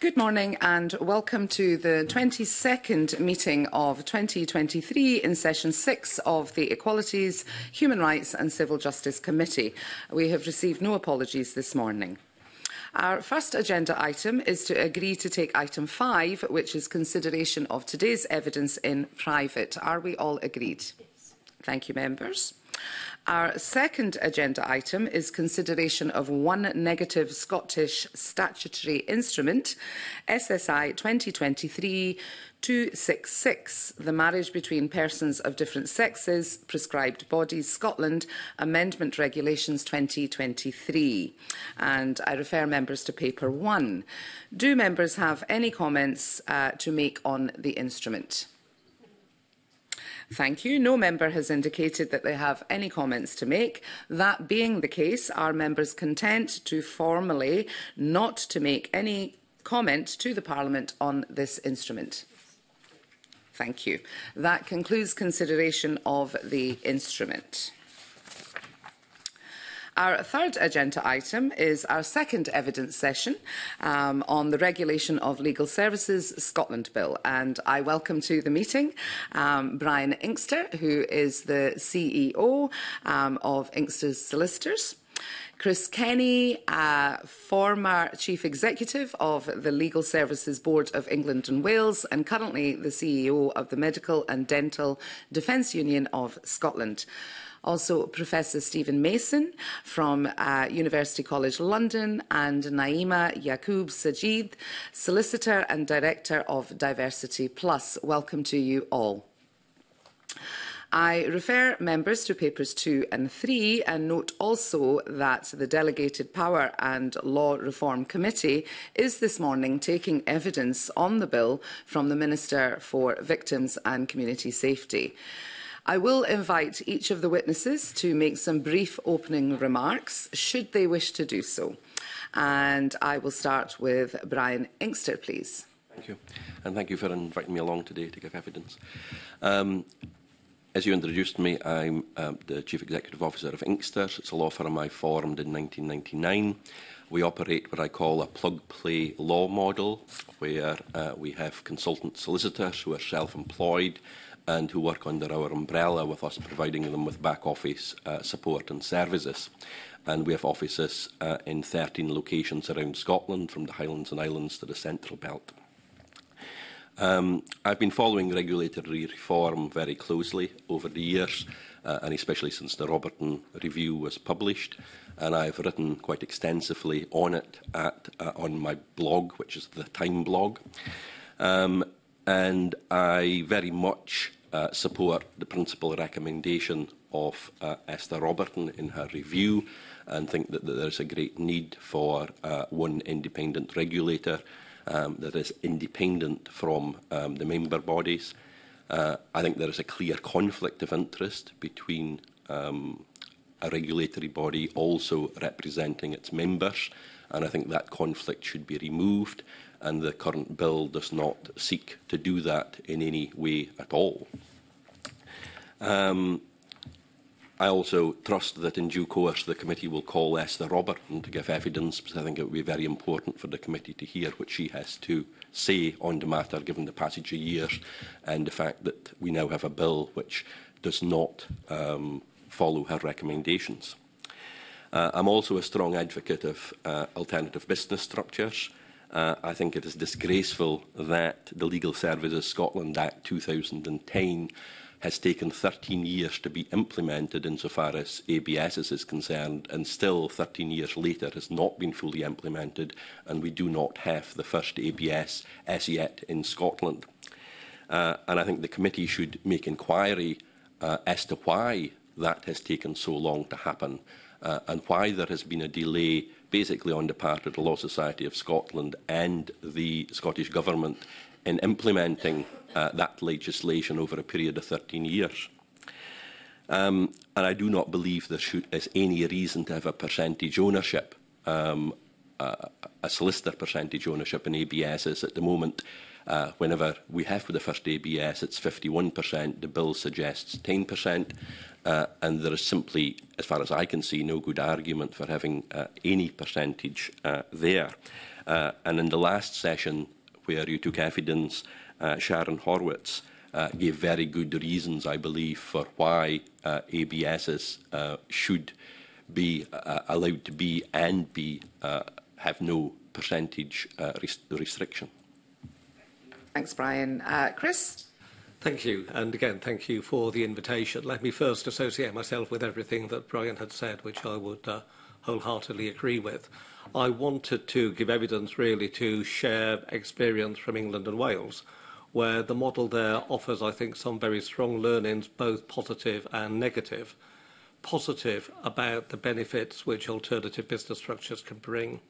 Good morning and welcome to the 22nd meeting of 2023 in session 6 of the Equalities, Human Rights and Civil Justice Committee. We have received no apologies this morning. Our first agenda item is to agree to take item 5, which is consideration of today's evidence in private. Are we all agreed? Yes. Thank you, members. Our second agenda item is consideration of one negative Scottish statutory instrument, SSI 2023 266, the Marriage Between Persons of Different Sexes, Prescribed Bodies, Scotland, Amendment Regulations 2023. And I refer members to paper one. Do members have any comments uh, to make on the instrument? Thank you. No member has indicated that they have any comments to make. That being the case, are members content to formally not to make any comment to the Parliament on this instrument? Thank you. That concludes consideration of the instrument. Our third agenda item is our second evidence session um, on the Regulation of Legal Services Scotland Bill. And I welcome to the meeting um, Brian Inkster, who is the CEO um, of Inkster's Solicitors. Chris Kenny, uh, former Chief Executive of the Legal Services Board of England and Wales, and currently the CEO of the Medical and Dental Defence Union of Scotland also Professor Stephen Mason from uh, University College London and Naima Yakub Sajid, Solicitor and Director of Diversity Plus. Welcome to you all. I refer members to papers 2 and 3 and note also that the Delegated Power and Law Reform Committee is this morning taking evidence on the bill from the Minister for Victims and Community Safety. I will invite each of the witnesses to make some brief opening remarks, should they wish to do so. And I will start with Brian Inkster, please. Thank you. And thank you for inviting me along today to give evidence. Um, as you introduced me, I'm um, the Chief Executive Officer of Inkster. It's a law firm I formed in 1999. We operate what I call a plug-play law model, where uh, we have consultant solicitors who are self-employed and who work under our umbrella with us, providing them with back office uh, support and services. And we have offices uh, in 13 locations around Scotland, from the Highlands and Islands to the Central Belt. Um, I've been following regulatory reform very closely over the years, uh, and especially since the Robertson Review was published. And I've written quite extensively on it at, uh, on my blog, which is the Time blog. Um, and I very much uh, support the principal recommendation of uh, Esther Robertson in her review and think that, that there's a great need for uh, one independent regulator um, that is independent from um, the member bodies. Uh, I think there is a clear conflict of interest between um, a regulatory body also representing its members, and I think that conflict should be removed and the current bill does not seek to do that in any way at all. Um, I also trust that in due course the committee will call Esther Robertson to give evidence, because I think it would be very important for the committee to hear what she has to say on the matter, given the passage of years and the fact that we now have a bill which does not um, follow her recommendations. Uh, I'm also a strong advocate of uh, alternative business structures. Uh, I think it is disgraceful that the Legal Services Scotland Act 2010 has taken 13 years to be implemented insofar as ABS is concerned, and still 13 years later has not been fully implemented, and we do not have the first ABS as yet in Scotland. Uh, and I think the committee should make inquiry uh, as to why that has taken so long to happen uh, and why there has been a delay basically on the part of the Law Society of Scotland and the Scottish Government in implementing uh, that legislation over a period of 13 years. Um, and I do not believe there should, is any reason to have a percentage ownership, um, a, uh, a solicitor percentage ownership in ABS is at the moment Uh, whenever we have for the first ABS, it's 51%. The bill suggests 10%. Uh, and there is simply, as far as I can see, no good argument for having uh, any percentage uh, there. Uh, and in the last session, where you took evidence, uh, Sharon Horwitz uh, gave very good reasons, I believe, for why uh, ABSs uh, should be uh, allowed to be and be uh, have no percentage uh, rest restriction. Thanks, Brian. Uh, Chris? Thank you, and again, thank you for the invitation. Let me first associate myself with everything that Brian had said, which I would uh, wholeheartedly agree with. I wanted to give evidence really to share experience from England and Wales, where the model there offers, I think, some very strong learnings, both positive and negative. Positive about the benefits which alternative business structures can bring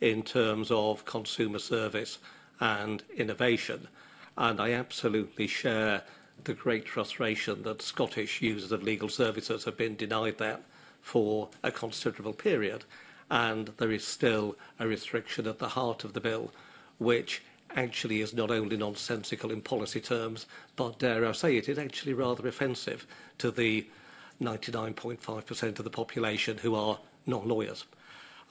in terms of consumer service and innovation. And I absolutely share the great frustration that Scottish users of legal services have been denied that for a considerable period. And there is still a restriction at the heart of the bill, which actually is not only nonsensical in policy terms, but dare I say it is actually rather offensive to the 99.5% of the population who are non lawyers.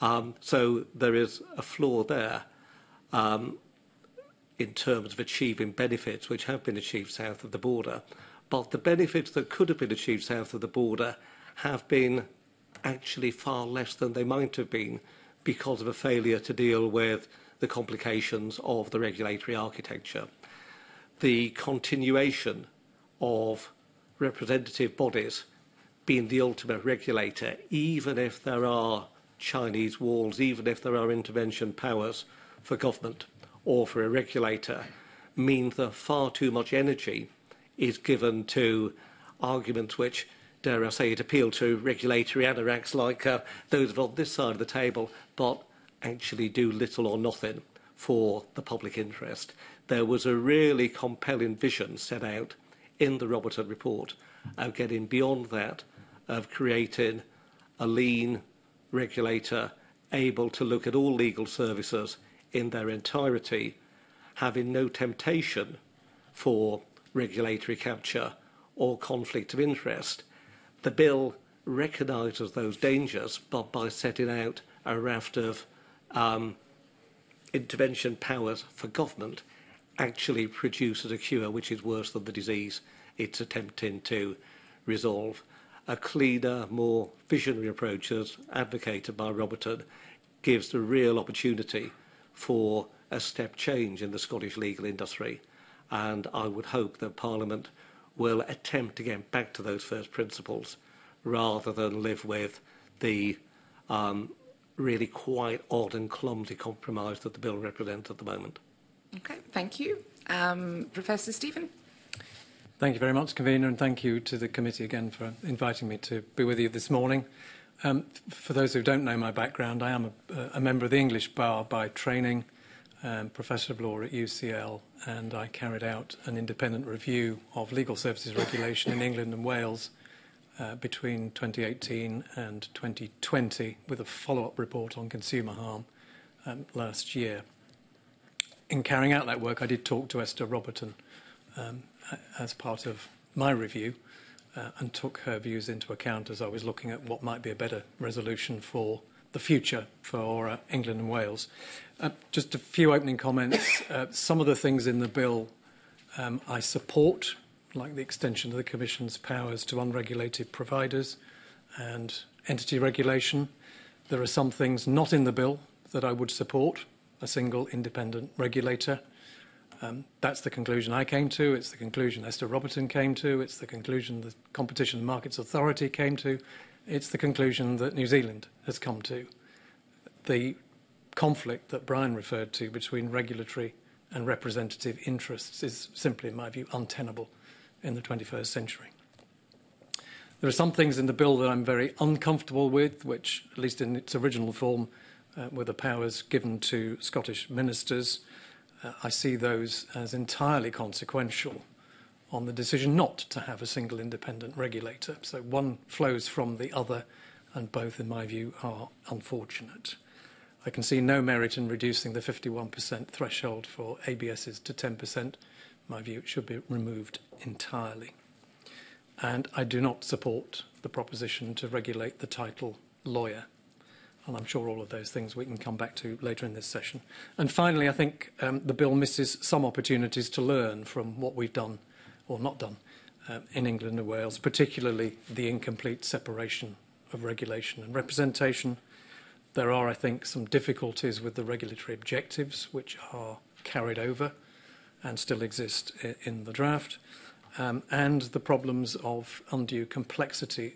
Um, so there is a flaw there. Um, in terms of achieving benefits which have been achieved south of the border. But the benefits that could have been achieved south of the border have been actually far less than they might have been because of a failure to deal with the complications of the regulatory architecture. The continuation of representative bodies being the ultimate regulator, even if there are Chinese walls, even if there are intervention powers for government or for a regulator mean that far too much energy is given to arguments which, dare I say it, appeal to regulatory anoraks like uh, those on this side of the table, but actually do little or nothing for the public interest. There was a really compelling vision set out in the Robertson report of getting beyond that, of creating a lean regulator able to look at all legal services in their entirety, having no temptation for regulatory capture or conflict of interest. The bill recognises those dangers, but by setting out a raft of um, intervention powers for government, actually produces a cure which is worse than the disease it's attempting to resolve. A cleaner, more visionary approach, as advocated by Roberton gives the real opportunity for a step change in the Scottish legal industry. And I would hope that Parliament will attempt to get back to those first principles rather than live with the um, really quite odd and clumsy compromise that the bill represents at the moment. Okay, thank you. Um, Professor Stephen? Thank you very much, Convener, and thank you to the committee again for inviting me to be with you this morning. Um, for those who don't know my background, I am a, a member of the English Bar by training, um, Professor of Law at UCL, and I carried out an independent review of legal services regulation in England and Wales uh, between 2018 and 2020 with a follow-up report on consumer harm um, last year. In carrying out that work, I did talk to Esther Roberton um, as part of my review, uh, and took her views into account as I was looking at what might be a better resolution for the future for uh, England and Wales. Uh, just a few opening comments. Uh, some of the things in the bill um, I support, like the extension of the Commission's powers to unregulated providers and entity regulation. There are some things not in the bill that I would support, a single independent regulator. Um, that's the conclusion I came to. It's the conclusion Esther Robertson came to. It's the conclusion the Competition and Markets Authority came to. It's the conclusion that New Zealand has come to. The conflict that Brian referred to between regulatory and representative interests is simply, in my view, untenable in the 21st century. There are some things in the bill that I'm very uncomfortable with, which, at least in its original form, uh, were the powers given to Scottish ministers. uh, I see those as entirely consequential on the decision not to have a single independent regulator. So one flows from the other, and both, in my view, are unfortunate. I can see no merit in reducing the 51% threshold for ABSs to 10%. In my view, it should be removed entirely. And I do not support the proposition to regulate the title lawyer and I'm sure all of those things we can come back to later in this session. And finally, I think um, the bill misses some opportunities to learn from what we've done or not done um, in England and Wales, particularly the incomplete separation of regulation and representation. There are, I think, some difficulties with the regulatory objectives which are carried over and still exist in the draft, um, and the problems of undue complexity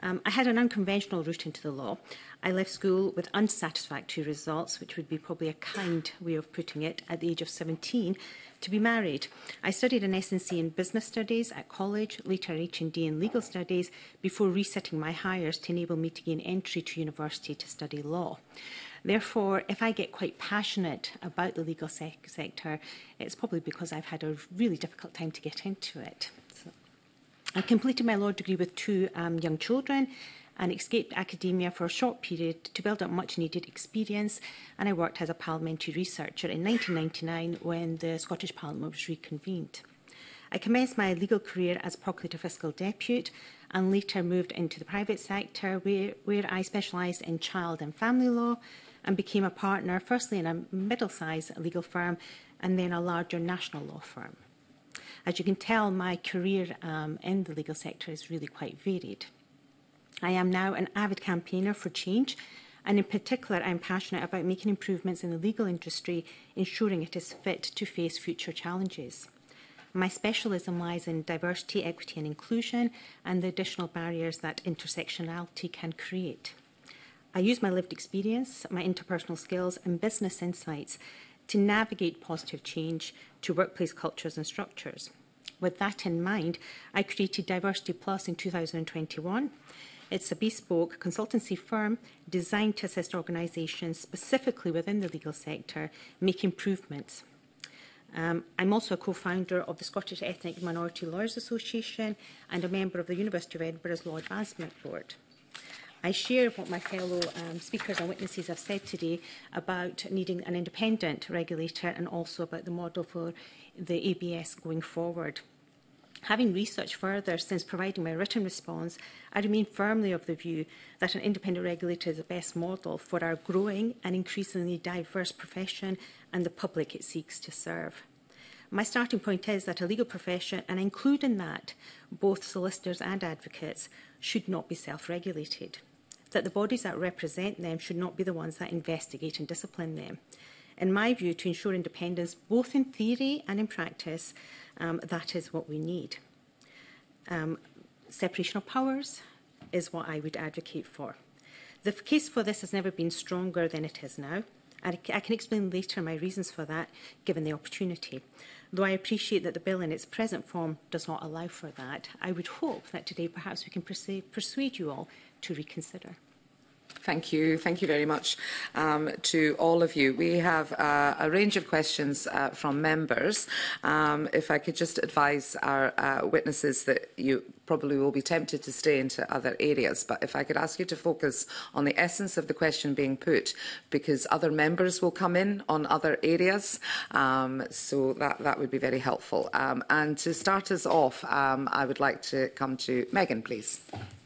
Um, I had an unconventional route into the law. I left school with unsatisfactory results, which would be probably a kind way of putting it, at the age of 17, to be married. I studied an SNC in business studies at college, later HND in legal studies, before resetting my hires to enable me to gain entry to university to study law. Therefore, if I get quite passionate about the legal se sector, it's probably because I've had a really difficult time to get into it. So. I completed my law degree with two um, young children and escaped academia for a short period to build up much needed experience. And I worked as a parliamentary researcher in 1999 when the Scottish Parliament was reconvened. I commenced my legal career as Procurator Fiscal Depute and later moved into the private sector where, where I specialised in child and family law and became a partner firstly in a middle-sized legal firm and then a larger national law firm. As you can tell, my career um, in the legal sector is really quite varied. I am now an avid campaigner for change, and in particular, I'm passionate about making improvements in the legal industry, ensuring it is fit to face future challenges. My specialism lies in diversity, equity and inclusion and the additional barriers that intersectionality can create. I use my lived experience, my interpersonal skills and business insights to navigate positive change to workplace cultures and structures. With that in mind, I created Diversity Plus in 2021 It's a bespoke consultancy firm designed to assist organisations specifically within the legal sector make improvements. Um, I'm also a co-founder of the Scottish Ethnic Minority Lawyers Association and a member of the University of Edinburgh's Law Advancement Board. I share what my fellow um, speakers and witnesses have said today about needing an independent regulator and also about the model for the ABS going forward. Having researched further since providing my written response, I remain firmly of the view that an independent regulator is the best model for our growing and increasingly diverse profession and the public it seeks to serve. My starting point is that a legal profession, and including that both solicitors and advocates, should not be self regulated. That the bodies that represent them should not be the ones that investigate and discipline them in my view, to ensure independence, both in theory and in practice, um, that is what we need. Um, separation of powers is what I would advocate for. The case for this has never been stronger than it is now. And I can explain later my reasons for that, given the opportunity. Though I appreciate that the bill in its present form does not allow for that, I would hope that today perhaps we can persuade you all to reconsider. Thank you. Thank you very much um, to all of you. We have uh, a range of questions uh, from members. Um, if I could just advise our uh, witnesses that you probably will be tempted to stay into other areas, but if I could ask you to focus on the essence of the question being put, because other members will come in on other areas, um, so that, that would be very helpful. Um, and to start us off, um, I would like to come to Megan, please.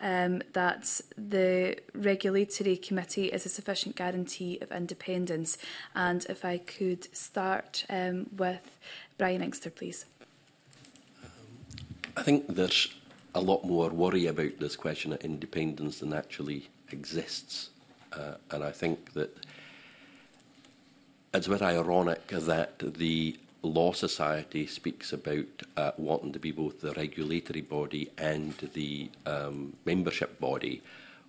um, that the the Regulatory Committee is a sufficient guarantee of independence. And if I could start um, with Brian Inkster, please. I think there's a lot more worry about this question of independence than actually exists. Uh, and I think that it's a bit ironic that the Law Society speaks about uh, wanting to be both the regulatory body and the um, membership body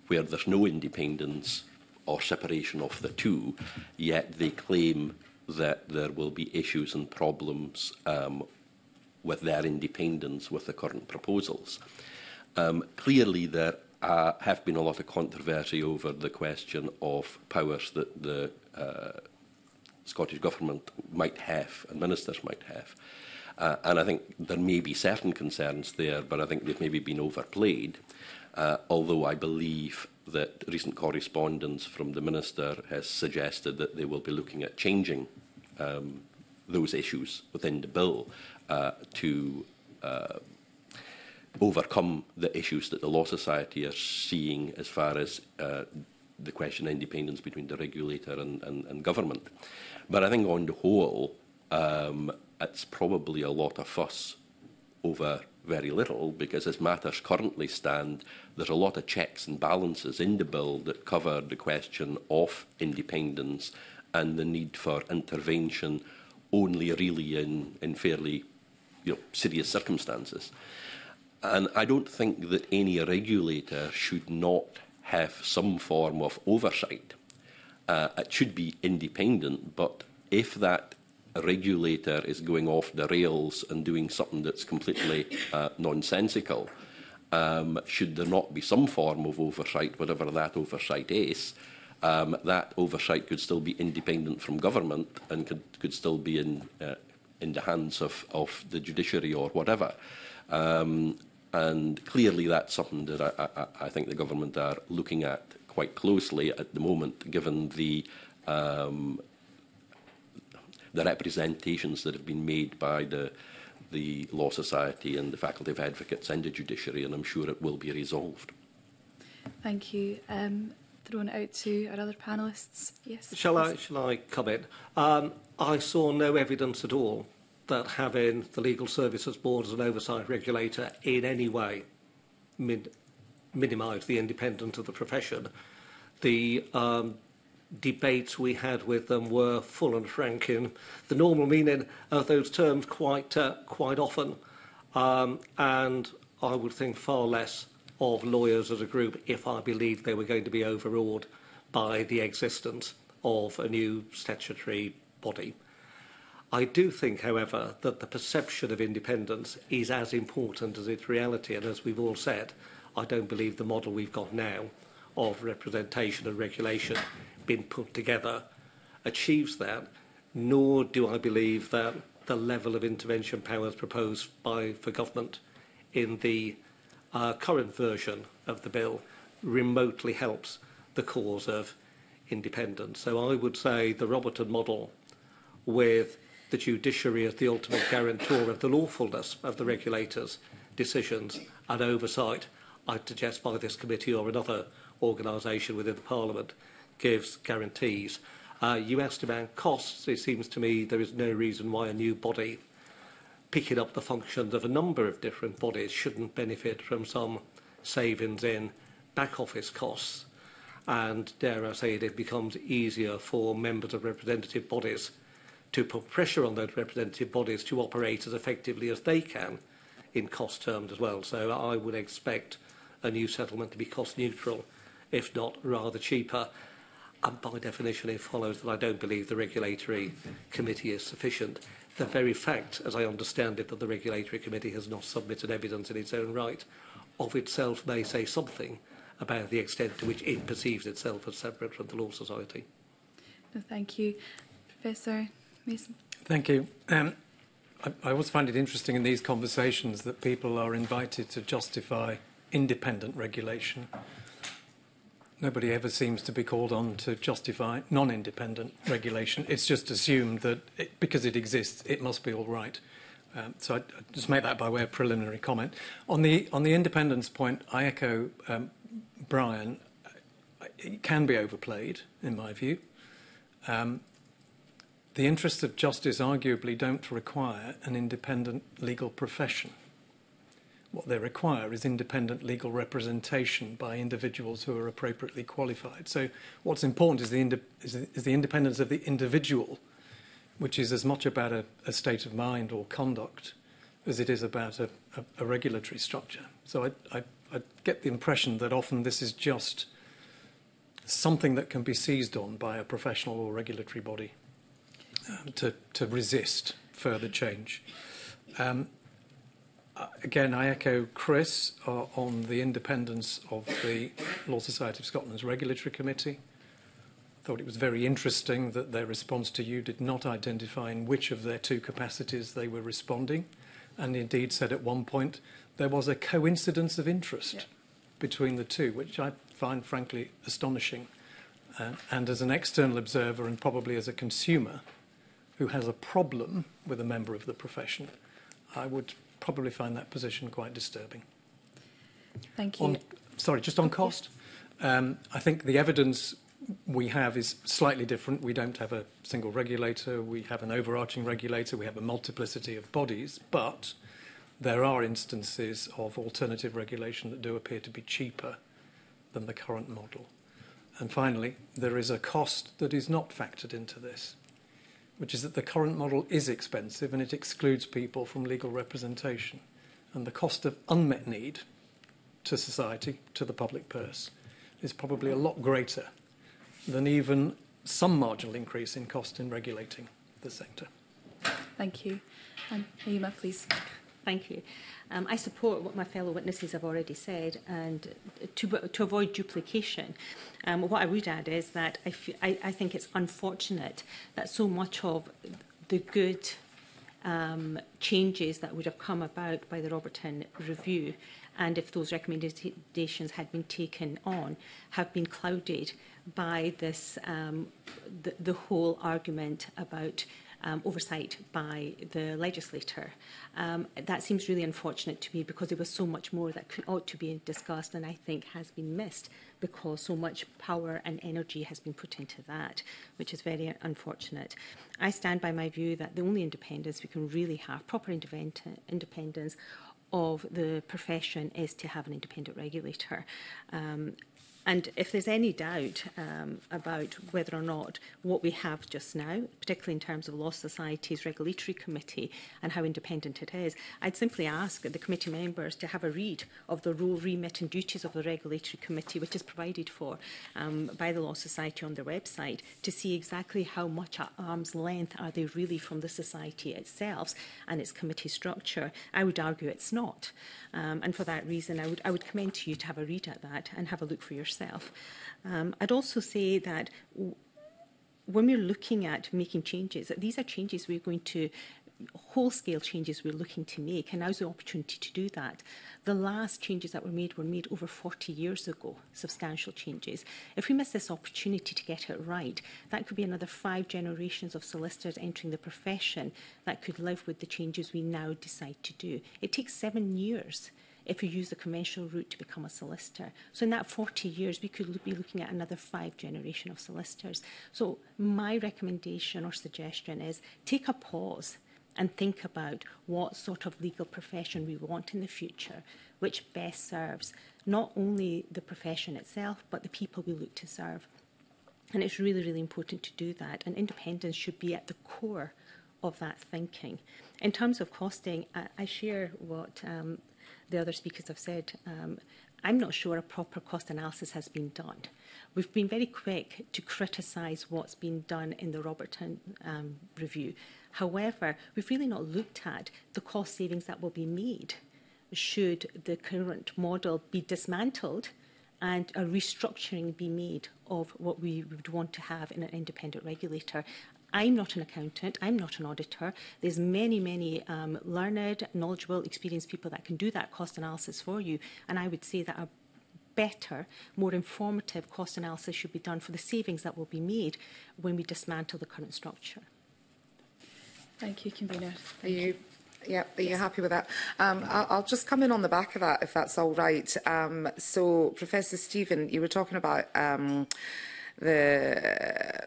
where there's no independence or separation of the two, yet they claim that there will be issues and problems um, with their independence with the current proposals. Um, clearly, there uh, have been a lot of controversy over the question of powers that the uh, Scottish Government might have and ministers might have. Uh, and I think there may be certain concerns there, but I think they've maybe been overplayed uh, although I believe that recent correspondence from the Minister has suggested that they will be looking at changing um, those issues within the bill uh, to uh, overcome the issues that the Law Society are seeing as far as uh, the question of independence between the regulator and, and, and government. But I think on the whole, um, it's probably a lot of fuss over very little because as matters currently stand, there's a lot of checks and balances in the bill that cover the question of independence and the need for intervention only really in, in fairly you know, serious circumstances. And I don't think that any regulator should not have some form of oversight. Uh, it should be independent, but if that a regulator is going off the rails and doing something that's completely uh, nonsensical. Um, should there not be some form of oversight, whatever that oversight is, um, that oversight could still be independent from government and could, could still be in, uh, in the hands of, of the judiciary or whatever. Um, and clearly that's something that I, I, I think the government are looking at quite closely at the moment, given the um, the representations that have been made by the the Law Society and the Faculty of Advocates and the judiciary, and I'm sure it will be resolved. Thank you. Um, thrown out to our other panellists. Yes. Shall please. I, shall I comment? Um, I saw no evidence at all that having the Legal Services Board as an oversight regulator in any way min minimised the independence of the profession. The um, debates we had with them were full and frank in the normal meaning of those terms quite uh, quite often, um, and I would think far less of lawyers as a group if I believed they were going to be overawed by the existence of a new statutory body. I do think, however, that the perception of independence is as important as its reality, and as we've all said, I don't believe the model we've got now of representation and regulation been put together achieves that, nor do I believe that the level of intervention powers proposed by for government in the uh, current version of the bill remotely helps the cause of independence. So I would say the Roberton model with the judiciary as the ultimate guarantor of the lawfulness of the regulators' decisions and oversight, I'd suggest by this committee or another organisation within the Parliament, gives guarantees. Uh, you asked about costs. It seems to me there is no reason why a new body picking up the functions of a number of different bodies shouldn't benefit from some savings in back office costs. And dare I say it, it becomes easier for members of representative bodies to put pressure on those representative bodies to operate as effectively as they can in cost terms as well. So I would expect a new settlement to be cost neutral, if not rather cheaper. and by definition it follows that I don't believe the regulatory committee is sufficient. The very fact, as I understand it, that the regulatory committee has not submitted evidence in its own right of itself may say something about the extent to which it perceives itself as separate from the Law Society. No, thank you. Professor Mason. Thank you. Um, I, I always find it interesting in these conversations that people are invited to justify independent regulation nobody ever seems to be called on to justify non-independent regulation. It's just assumed that it, because it exists, it must be all right. Um, so I, I just make that by way of preliminary comment. On the on the independence point, I echo um, Brian. It can be overplayed, in my view. Um, the interests of justice arguably don't require an independent legal profession. What they require is independent legal representation by individuals who are appropriately qualified. So, what's important is the, ind is the, is the independence of the individual, which is as much about a, a, state of mind or conduct as it is about a, a, a regulatory structure. So, I, I, I, get the impression that often this is just something that can be seized on by a professional or regulatory body um, to, to resist further change. Um, uh, again, I echo Chris uh, on the independence of the Law Society of Scotland's Regulatory Committee. I thought it was very interesting that their response to you did not identify in which of their two capacities they were responding, and indeed said at one point there was a coincidence of interest yeah. between the two, which I find frankly astonishing. Uh, and as an external observer and probably as a consumer who has a problem with a member of the profession, I would probably find that position quite disturbing. Thank you. On, sorry, just on cost. Um, I think the evidence we have is slightly different. We don't have a single regulator, we have an overarching regulator, we have a multiplicity of bodies, but there are instances of alternative regulation that do appear to be cheaper than the current model. And finally, there is a cost that is not factored into this. which is that the current model is expensive and it excludes people from legal representation. And the cost of unmet need to society, to the public purse, is probably a lot greater than even some marginal increase in cost in regulating the sector. Thank you. And Hema, please. Thank you. Um, I support what my fellow witnesses have already said, and to, to avoid duplication, um, what I would add is that I, I, I think it's unfortunate that so much of the good um, changes that would have come about by the Robertson review and if those recommendations had been taken on have been clouded by this um, the, the whole argument about um, oversight by the legislator. Um, that seems really unfortunate to me because there was so much more that could, ought to be discussed and I think has been missed because so much power and energy has been put into that, which is very unfortunate. I stand by my view that the only independence we can really have, proper independence, of the profession is to have an independent regulator. Um, And if there's any doubt um, about whether or not what we have just now, particularly in terms of Law Society's regulatory committee and how independent it is, I'd simply ask the committee members to have a read of the role, remit and duties of the regulatory committee, which is provided for um, by the Law Society on their website, to see exactly how much at arm's length are they really from the society itself and its committee structure. I would argue it's not. Um, and for that reason, I would, I would commend to you to have a read at that and have a look for yourself itself. Um, I'd also say that when we're looking at making changes, these are changes we're going to whole scale changes we're looking to make, and now's the opportunity to do that. The last changes that were made were made over 40 years ago, substantial changes. If we miss this opportunity to get it right, that could be another five generations of solicitors entering the profession that could live with the changes we now decide to do. It takes seven years if you use the conventional route to become a solicitor. So in that 40 years, we could be looking at another five generation of solicitors. So my recommendation or suggestion is take a pause and think about what sort of legal profession we want in the future, which best serves not only the profession itself, but the people we look to serve. And it's really, really important to do that. And independence should be at the core of that thinking. In terms of costing, I, I share what um, the other speakers have said, um, I'm not sure a proper cost analysis has been done. We've been very quick to criticise what's been done in the Robertson um, review. However, we've really not looked at the cost savings that will be made should the current model be dismantled and a restructuring be made of what we would want to have in an independent regulator. I'm not an accountant. I'm not an auditor. There's many, many um, learned, knowledgeable, experienced people that can do that cost analysis for you. And I would say that a better, more informative cost analysis should be done for the savings that will be made when we dismantle the current structure. Thank you, Convener. Thank you. Yeah, are you happy with that? Um, I'll, I'll just come in on the back of that, if that's all right. Um, so, Professor Stephen, you were talking about um, the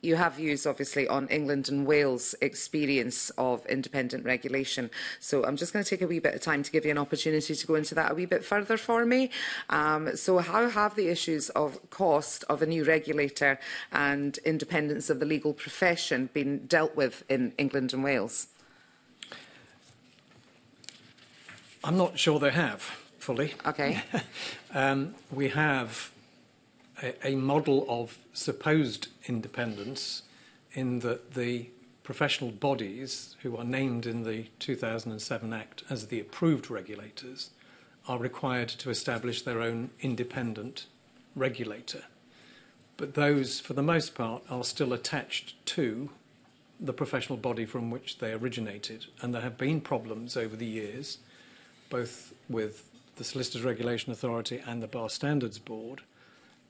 you have views obviously on England and Wales experience of independent regulation. So I'm just going to take a wee bit of time to give you an opportunity to go into that a wee bit further for me. Um, so how have the issues of cost of a new regulator and independence of the legal profession been dealt with in England and Wales? I'm not sure they have fully. Okay. um, we have a, a model of supposed independence in that the professional bodies who are named in the 2007 Act as the approved regulators are required to establish their own independent regulator. But those, for the most part, are still attached to the professional body from which they originated. And there have been problems over the years, both with the Solicitors Regulation Authority and the Bar Standards Board,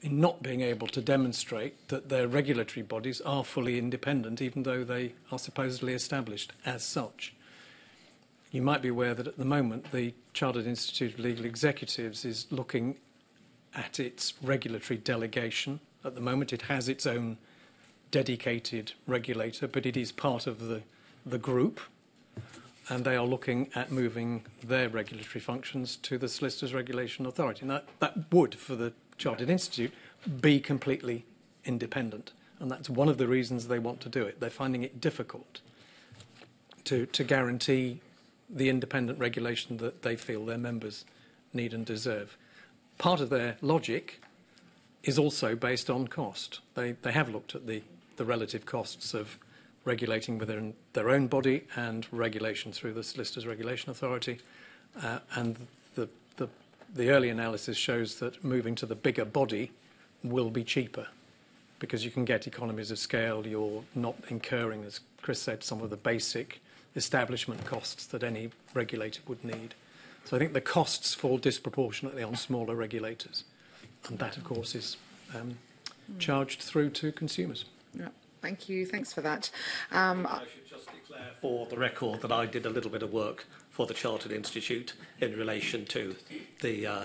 in not being able to demonstrate that their regulatory bodies are fully independent, even though they are supposedly established as such. You might be aware that at the moment the Chartered Institute of Legal Executives is looking at its regulatory delegation. At the moment, it has its own dedicated regulator, but it is part of the, the group, and they are looking at moving their regulatory functions to the Solicitors Regulation Authority. And that, that would, for the Chartered Institute be completely independent. And that's one of the reasons they want to do it. They're finding it difficult to, to guarantee the independent regulation that they feel their members need and deserve. Part of their logic is also based on cost. They, they have looked at the, the relative costs of regulating within their own body and regulation through the Solicitors Regulation Authority, uh, and the early analysis shows that moving to the bigger body will be cheaper because you can get economies of scale. You're not incurring, as Chris said, some of the basic establishment costs that any regulator would need. So I think the costs fall disproportionately on smaller regulators. And that, of course, is um, charged through to consumers. Yeah. Thank you. Thanks for that. Um, I should just declare for the record that I did a little bit of work for the Chartered Institute in relation to the, uh,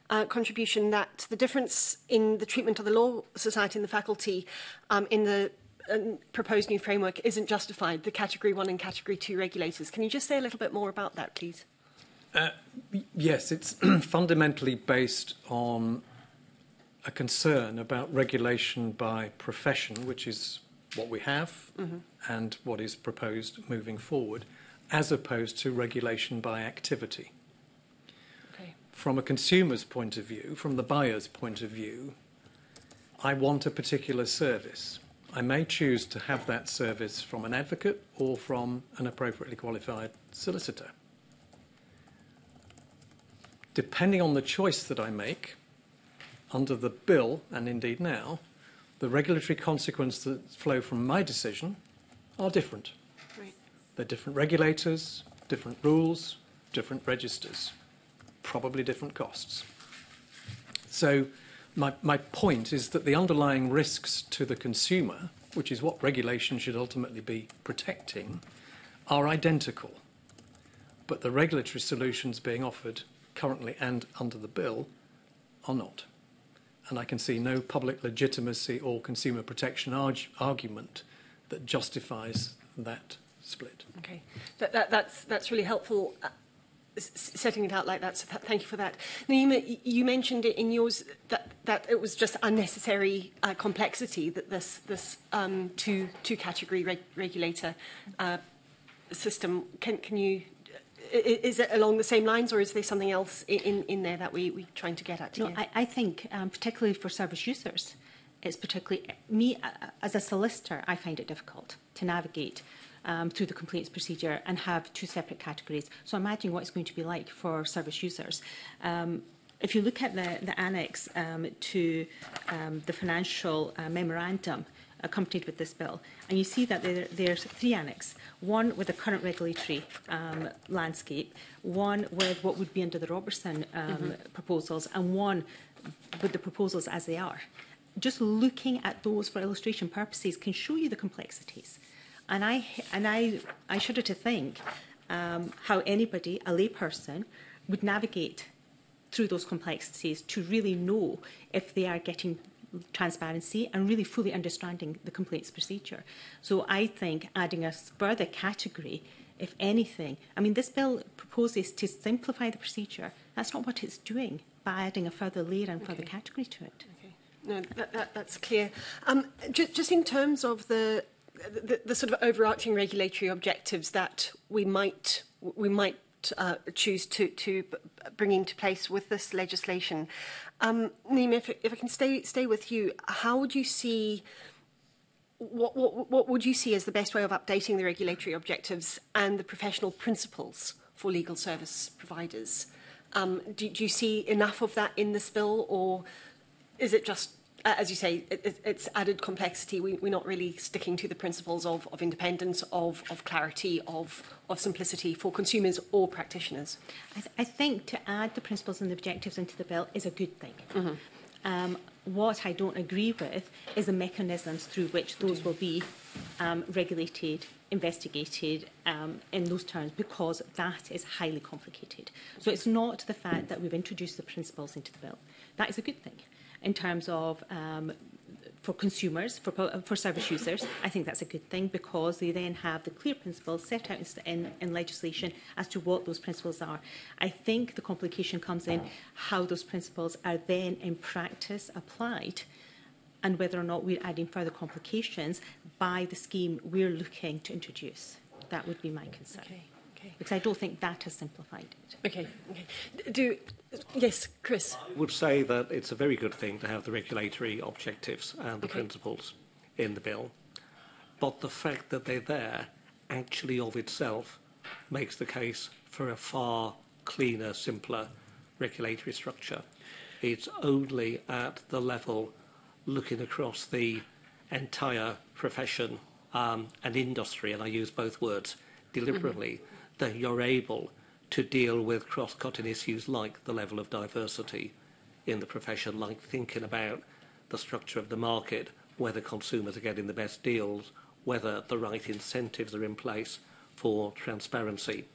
uh, contribution that the difference in the treatment of the Law Society and the faculty um, in the um, proposed new framework isn't justified, the Category 1 and Category 2 regulators. Can you just say a little bit more about that, please? Uh, yes, it's fundamentally based on a concern about regulation by profession, which is what we have and what is proposed moving forward, as opposed to regulation by activity. Okay. From a consumer's point of view, from the buyer's point of view, I want a particular service. I may choose to have that service from an advocate or from an appropriately qualified solicitor. Depending on the choice that I make under the bill, and indeed now, the regulatory consequences that flow from my decision are different. Right. They're different regulators, different rules, different registers, probably different costs. So, my, my point is that the underlying risks to the consumer, which is what regulation should ultimately be protecting, are identical. But the regulatory solutions being offered currently and under the bill are not. and I can see no public legitimacy or consumer protection arg argument that justifies that split. Okay, that, that, that's, that's really helpful. Uh, setting it out like that, so th thank you for that. Naima, you mentioned it in yours that, that it was just unnecessary uh, complexity that this this um, two two category reg regulator uh, system. Can can you is it along the same lines or is there something else in, in there that we, we're trying to get at? No, I, I think um, particularly for service users, it's particularly, me uh, uh, as a solicitor, I find it difficult to navigate um, through the complaints procedure and have two separate categories. So imagine what it's going to be like for service users. Um, if you look at the, the annex um, to um, the financial uh, memorandum, accompanied with this bill. And you see that there, there's three annexes, one with the current regulatory um, landscape, one with what would be under the Robertson um, mm -hmm. proposals, and one with the proposals as they are. Just looking at those for illustration purposes can show you the complexities. And I, and I, I shudder to think um, how anybody, a layperson, would navigate through those complexities to really know if they are getting transparency and really fully understanding the complaints procedure. So I think adding a further category, if anything, I mean, this bill proposes to simplify the procedure. That's not what it's doing by adding a further layer and okay. further category to it. Okay. No, that, that, that's clear. Um, just, just in terms of the, the, the sort of overarching regulatory objectives that we might, we might uh, choose to, to bring into place with this legislation. Um, Nima, if, if I can stay, stay with you, how would you see what, what, what would you see as the best way of updating the regulatory objectives and the professional principles for legal service providers? Um, do, do you see enough of that in this bill, or is it just as you say, it, it's added complexity. We, we're not really sticking to the principles of, of independence, of, of clarity, of, of, simplicity for consumers or practitioners. I, th I, think to add the principles and the objectives into the bill is a good thing. Mm -hmm. um, what I don't agree with is the mechanisms through which those will be um, regulated, investigated um, in those terms, because that is highly complicated. So it's not the fact that we've introduced the principles into the bill. That is a good thing in terms of um, for consumers, for, for service users, I think that's a good thing because they then have the clear principles set out in, in legislation as to what those principles are. I think the complication comes in how those principles are then in practice applied and whether or not we're adding further complications by the scheme we're looking to introduce. That would be my concern. Okay. Okay. Because I don't think that has simplified it. Okay. okay. Do yes, Chris. I would say that it's a very good thing to have the regulatory objectives and the okay. principles in the bill, but the fact that they're there actually of itself makes the case for a far cleaner, simpler regulatory structure. It's only at the level looking across the entire profession um, and industry, and I use both words mm-hmm. deliberately, mm -hmm that you're able to deal with cross-cutting issues like the level of diversity in the profession, like thinking about the structure of the market, whether consumers are getting the best deals, whether the right incentives are in place for transparency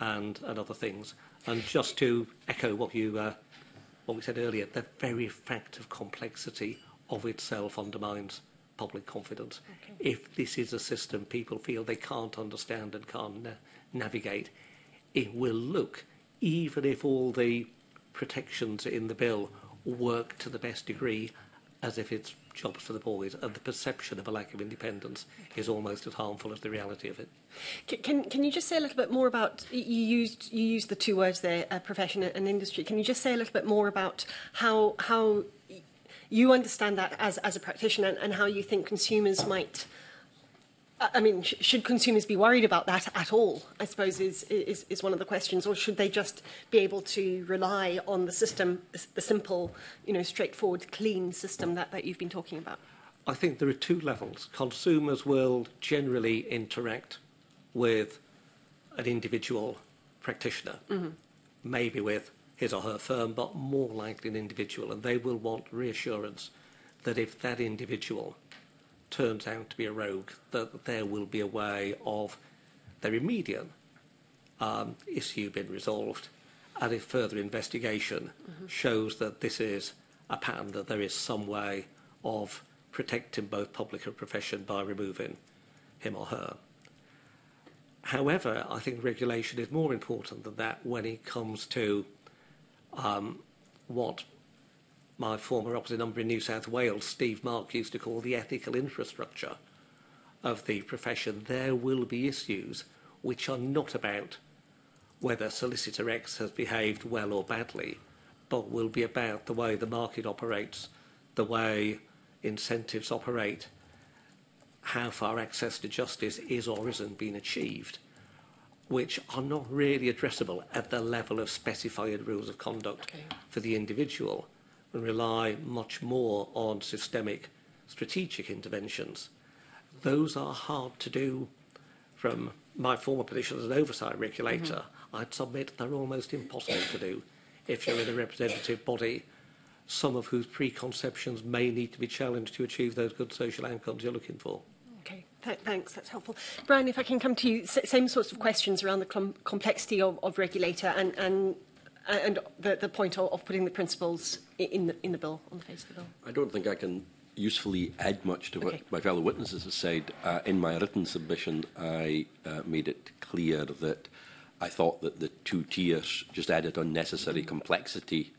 and, and other things. And just to echo what you uh, what we said earlier, the very fact of complexity of itself undermines public confidence. Okay. If this is a system people feel they can't understand and can't navigate, it will look, even if all the protections in the bill work to the best degree, as if it's jobs for the boys, and the perception of a lack of independence is almost as harmful as the reality of it. Can, can, can you just say a little bit more about, you used, you used the two words there, uh, profession and industry, can you just say a little bit more about how, how you understand that as, as a practitioner and, and how you think consumers might I mean, sh should consumers be worried about that at all? I suppose is, is is one of the questions, or should they just be able to rely on the system, the simple, you know, straightforward, clean system that that you've been talking about? I think there are two levels. Consumers will generally interact with an individual practitioner, mm -hmm. maybe with his or her firm, but more likely an individual, and they will want reassurance that if that individual turns out to be a rogue, that there will be a way of their immediate um, issue being resolved, and if further investigation mm-hmm. shows that this is a pattern, that there is some way of protecting both public and profession by removing him or her. However, I think regulation is more important than that when it comes to um, what my former opposite number in New South Wales, Steve Mark, used to call the ethical infrastructure of the profession, there will be issues which are not about whether solicitor X has behaved well or badly, but will be about the way the market operates, the way incentives operate, how far access to justice is or isn't being achieved, which are not really addressable at the level of specified rules of conduct okay. for the individual and rely much more on systemic strategic interventions. Those are hard to do from my former position as an oversight regulator. Mm-hmm. I'd submit they're almost impossible to do if you're in a representative body, some of whose preconceptions may need to be challenged to achieve those good social outcomes you're looking for. Okay, th thanks, that's helpful. Brian, if I can come to you, S same sorts of questions around the com complexity of, of regulator and, and and the, the point of, of putting the principles in the, in the bill, on the face of the bill? I don't think I can usefully add much to what okay. my fellow witnesses have said. Uh, in my written submission, I uh, made it clear that I thought that the two tiers just added unnecessary complexity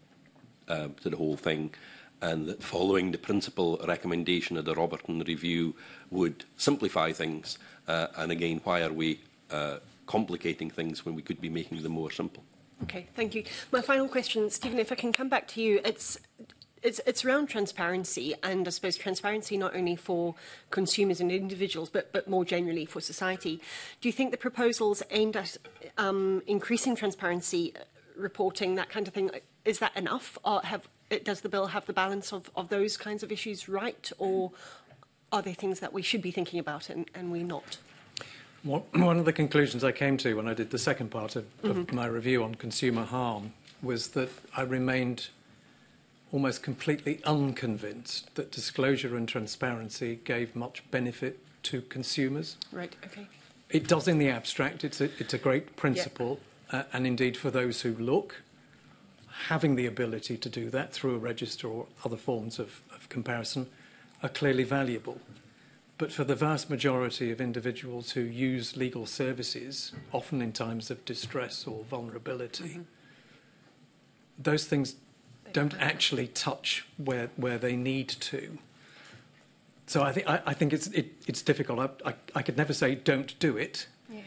uh, to the whole thing, and that following the principal recommendation of the Robertson Review would simplify things. Uh, and again, why are we uh, complicating things when we could be making them more simple? Okay, thank you. My final question, Stephen, if I can come back to you. It's it's, it's around transparency and I suppose transparency not only for consumers and individuals but, but more generally for society. Do you think the proposals aimed at um, increasing transparency, reporting, that kind of thing, is that enough? Or have, does the bill have the balance of, of those kinds of issues right or are there things that we should be thinking about and, and we not? one of the conclusions I came to when I did the second part of, mm-hmm. of my review on consumer harm was that I remained almost completely unconvinced that disclosure and transparency gave much benefit to consumers. Right, okay. It does in the abstract, it's a, it's a great principle, yeah. uh, and indeed for those who look, having the ability to do that through a register or other forms of, of comparison are clearly valuable. But for the vast majority of individuals who use legal services, often in times of distress or vulnerability, mm -hmm. those things don't actually touch where, where they need to. So I, th- I, I think it's, it, it's difficult. I, I, I could never say don't do it, yeah.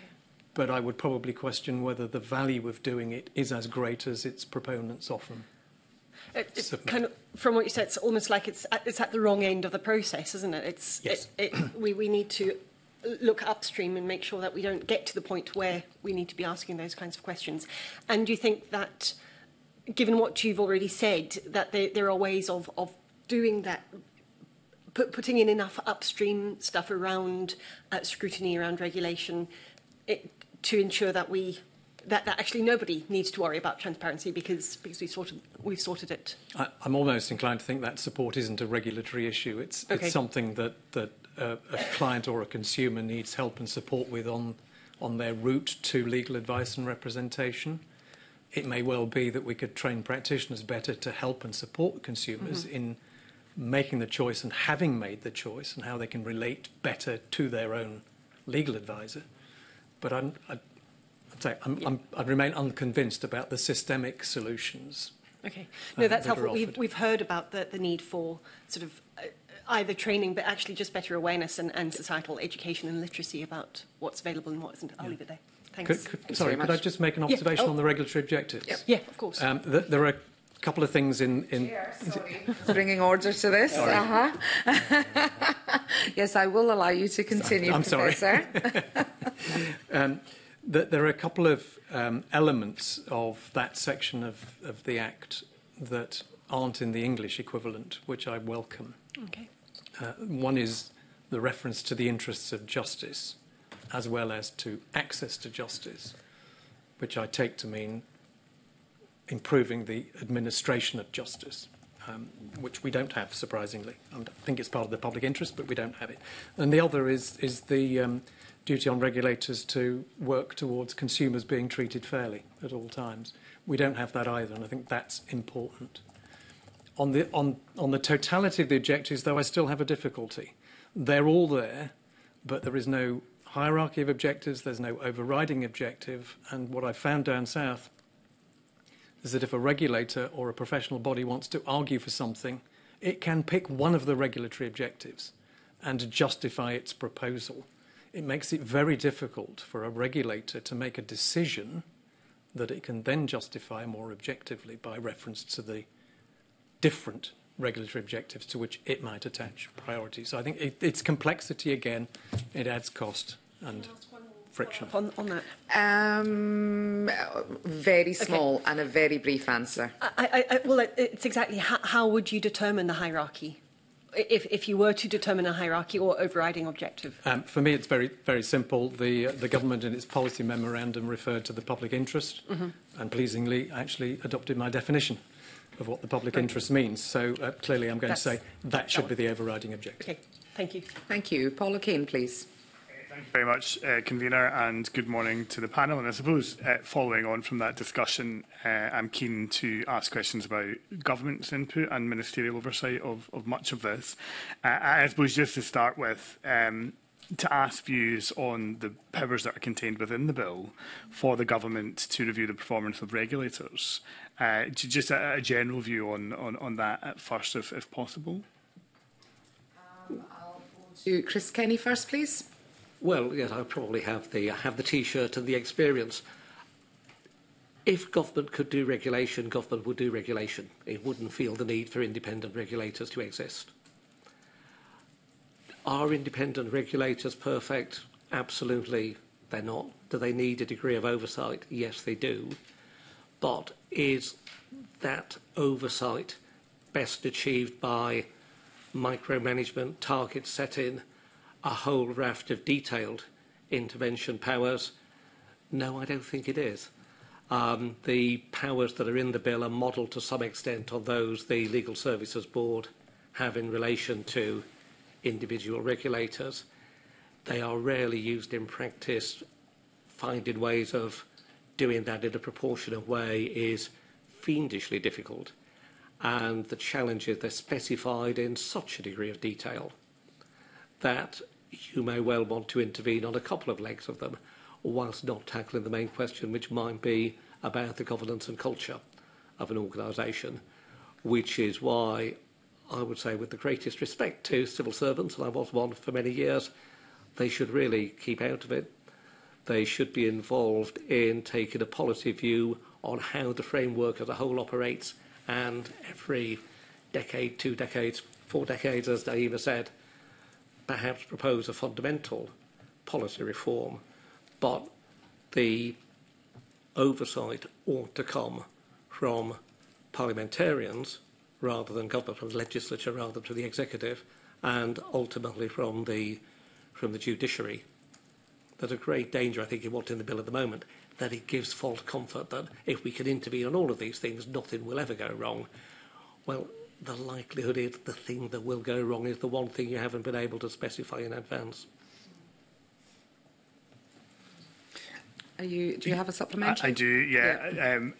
but I would probably question whether the value of doing it is as great as its proponents often. It, it kind of, from what you said, it's almost like it's at, uh, it's at the wrong end of the process, isn't it? It's, yes. It, it, we, we need to look upstream and make sure that we don't get to the point where we need to be asking those kinds of questions. And do you think that, given what you've already said, that there, there are ways of, of doing that, put, putting in enough upstream stuff around uh, scrutiny, around regulation, it, to ensure that we that, that actually nobody needs to worry about transparency because, because we sorted, we've sorted it? I, am almost inclined to think that support isn't a regulatory issue. It's, okay. it's something that, that a, a client or a consumer needs help and support with on, on their route to legal advice and representation. It may well be that we could train practitioners better to help and support consumers mm-hmm. in making the choice and having made the choice and how they can relate better to their own legal advisor. But I'm, I, say I'm, yeah. I'm, i remain unconvinced about the systemic solutions. Okay, no, uh, that's that helpful. We've, we've heard about the, the need for sort of uh, either training, but actually just better awareness and, and societal education and literacy about what's available and what isn't. I'll yeah. leave it there. Thanks. Could, could, sorry, could I just make an observation yeah. oh. on the regulatory objectives? Yeah, yeah of course. Um, th there are a couple of things in. in Chair, sorry. bringing order to this. Uh -huh. yes, I will allow you to continue. I'm Professor. sorry. um, that there are a couple of um, elements of that section of, of the Act that aren't in the English equivalent, which I welcome. Okay. Uh, one is the reference to the interests of justice, as well as to access to justice, which I take to mean improving the administration of justice, um, which we don't have, surprisingly. I think it's part of the public interest, but we don't have it. And the other is, is the um, duty on regulators to work towards consumers being treated fairly at all times. We don't have that either, and I think that's important. On the, on, on the totality of the objectives, though, I still have a difficulty. They're all there, but there is no hierarchy of objectives, there's no overriding objective, and what I have found down south is that if a regulator or a professional body wants to argue for something, it can pick one of the regulatory objectives and justify its proposal. it makes it very difficult for a regulator to make a decision that it can then justify more objectively by reference to the different regulatory objectives to which it might attach priorities. So I think it, it's complexity again, it adds cost and friction. On, on that? Um, very small okay. and a very brief answer. I, I, I, well, it's exactly how, how would you determine the hierarchy? if, if you were to determine a hierarchy or overriding objective? Um, for me, it's very, very simple. The, uh, the government in its policy memorandum referred to the public interest mm -hmm. and pleasingly actually adopted my definition of what the public right. interest means. So uh, clearly I'm going That's, to say that should that be the overriding objective. Okay. Thank you. Thank you. Paula Keane, please very much, uh, convener, and good morning to the panel. And I suppose, uh, following on from that discussion, uh, I'm keen to ask questions about government's input and ministerial oversight of, of much of this. Uh, I suppose just to start with, um, to ask views on the powers that are contained within the bill for the government to review the performance of regulators. Uh, just a, a general view on, on, on that at first, if, if possible. Um, I'll go to Chris Kenny first, please. Well, yes, I probably have the I have the T-shirt and the experience. If government could do regulation, government would do regulation. It wouldn't feel the need for independent regulators to exist. Are independent regulators perfect? Absolutely, they're not. Do they need a degree of oversight? Yes, they do. But is that oversight best achieved by micromanagement, target setting? a whole raft of detailed intervention powers? No, I don't think it is. Um, the powers that are in the bill are modelled to some extent on those the Legal Services Board have in relation to individual regulators. They are rarely used in practice. Finding ways of doing that in a proportionate way is fiendishly difficult. And the challenges they're specified in such a degree of detail that you may well want to intervene on a couple of legs of them, whilst not tackling the main question, which might be about the governance and culture of an organisation, which is why I would say, with the greatest respect to civil servants, and I was one for many years, they should really keep out of it. They should be involved in taking a policy view on how the framework as a whole operates, and every decade, two decades, four decades, as Naima said, perhaps propose a fundamental policy reform, but the oversight ought to come from parliamentarians rather than government, from the legislature rather than from the executive, and ultimately from the from the judiciary. There's a great danger, I think, in what's in the bill at the moment, that it gives false comfort that if we can intervene on all of these things, nothing will ever go wrong. Well, the likelihood is the thing that will go wrong is the one thing you haven't been able to specify in advance. Are you, do you have a supplementary? I, I do, yeah. yeah. Um,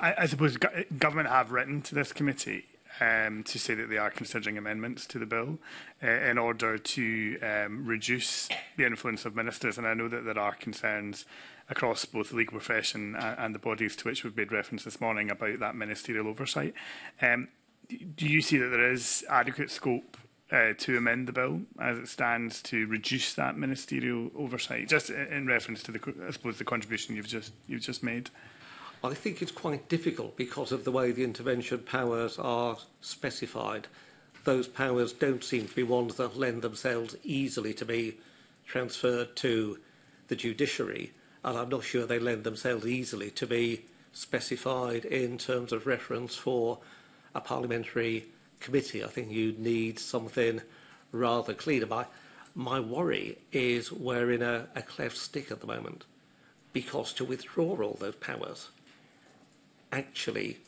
I, I suppose go government have written to this committee um, to say that they are considering amendments to the bill uh, in order to um, reduce the influence of ministers. And I know that there are concerns across both the legal profession and, and the bodies to which we've made reference this morning about that ministerial oversight. Um, do you see that there is adequate scope uh, to amend the bill as it stands to reduce that ministerial oversight? Just in reference to the, I suppose, the contribution you've just you've just made. I think it's quite difficult because of the way the intervention powers are specified. Those powers don't seem to be ones that lend themselves easily to be transferred to the judiciary, and I'm not sure they lend themselves easily to be specified in terms of reference for a parliamentary committee. I think you need something rather cleaner. My, my worry is we're in a, a cleft stick at the moment because to withdraw all those powers actually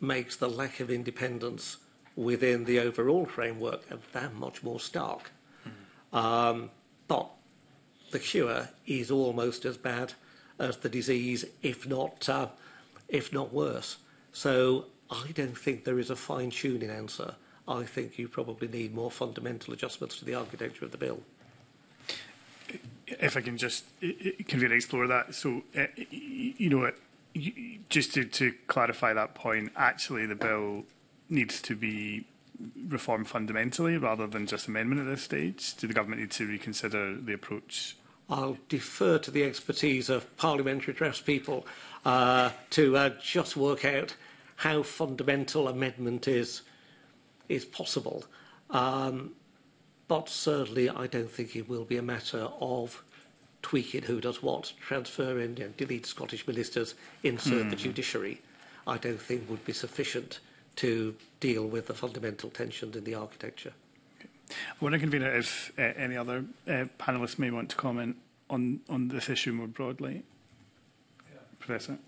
makes the lack of independence within the overall framework that much more stark. Mm. Um, but the cure is almost as bad as the disease, if not, uh, if not worse. So I don't think there is a fine-tuning answer. I think you probably need more fundamental adjustments to the architecture of the bill. If I can just convene explore that. So, uh, you know, uh, just to, to clarify that point, actually the bill needs to be reformed fundamentally rather than just amendment at this stage? Do the government need to reconsider the approach? I'll defer to the expertise of parliamentary draftspeople uh, to uh, just work out how fundamental amendment is is possible. Um, but certainly I don't think it will be a matter of tweaking who does what, transfer in, you know, delete Scottish ministers, insert mm. the hmm. judiciary, I don't think would be sufficient to deal with the fundamental tensions in the architecture. I want to convene if uh, any other uh, panelists may want to comment on, on this issue more broadly. Yeah. Professor.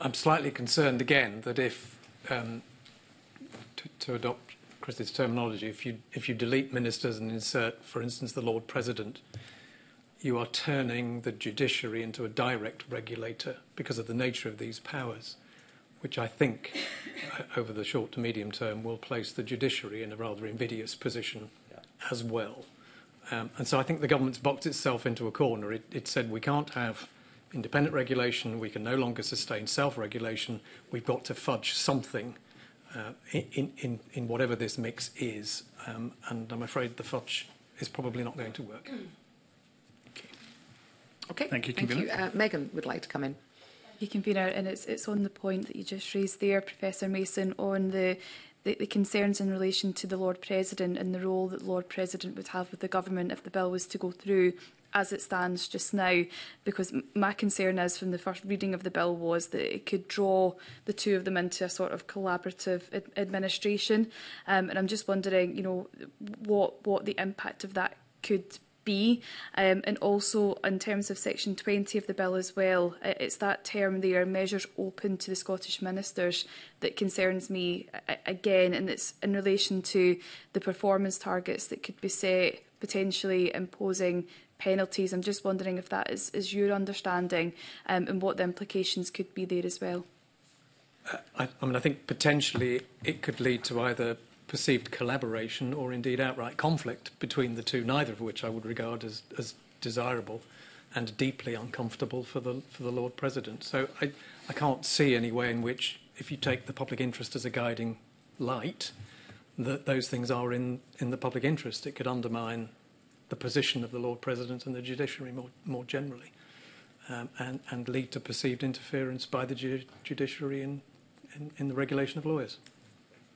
I'm slightly concerned again that if, um, to, to, adopt Chris's terminology, if you if you delete ministers and insert, for instance, the Lord President, you are turning the judiciary into a direct regulator because of the nature of these powers, which I think, uh, over the short to medium term, will place the judiciary in a rather invidious position yeah. as well. Um, and so I think the government's boxed itself into a corner. It, it said we can't have independent regulation, we can no longer sustain self-regulation, we've got to fudge something uh, in, in, in whatever this mix is. Um, and I'm afraid the fudge is probably not going to work. Okay. okay. Thank you, Convener. Thank you. Uh, Megan would like to come in. You, Convener, and it's, it's on the point that you just raised there, Professor Mason, on the the, the concerns in relation to the Lord President and the role that Lord President would have with the government if the bill was to go through as it stands just now, because my concern is from the first reading of the bill was that it could draw the two of them into a sort of collaborative ad administration, um, and I'm just wondering, you know, what what the impact of that could be, um, and also in terms of section 20 of the bill as well, it's that term there, measures open to the Scottish ministers, that concerns me again, and it's in relation to the performance targets that could be set potentially imposing penalties. I'm just wondering if that is, is your understanding um, and what the implications could be there as well. Uh, I, I mean, I think potentially it could lead to either perceived collaboration or indeed outright conflict between the two, neither of which I would regard as, as desirable and deeply uncomfortable for the for the Lord President. So I, I can't see any way in which, if you take the public interest as a guiding light, that those things are in, in the public interest. It could undermine the position of the Lord President and the judiciary more, more generally, um, and, and lead to perceived interference by the ju judiciary in, in, in the regulation of lawyers.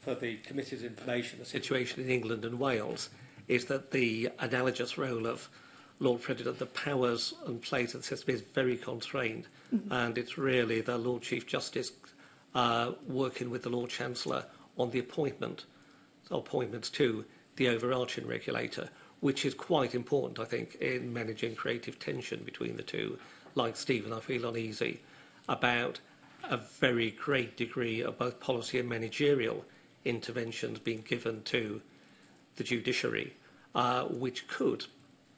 For the Committee's information, the situation in England and Wales is that the analogous role of Lord President, the powers and place of the system is very constrained, mm -hmm. and it's really the Lord Chief Justice uh, working with the Lord Chancellor on the appointment, appointments to the overarching regulator, which is quite important, I think, in managing creative tension between the two. Like Stephen, I feel uneasy about a very great degree of both policy and managerial interventions being given to the judiciary, uh, which could,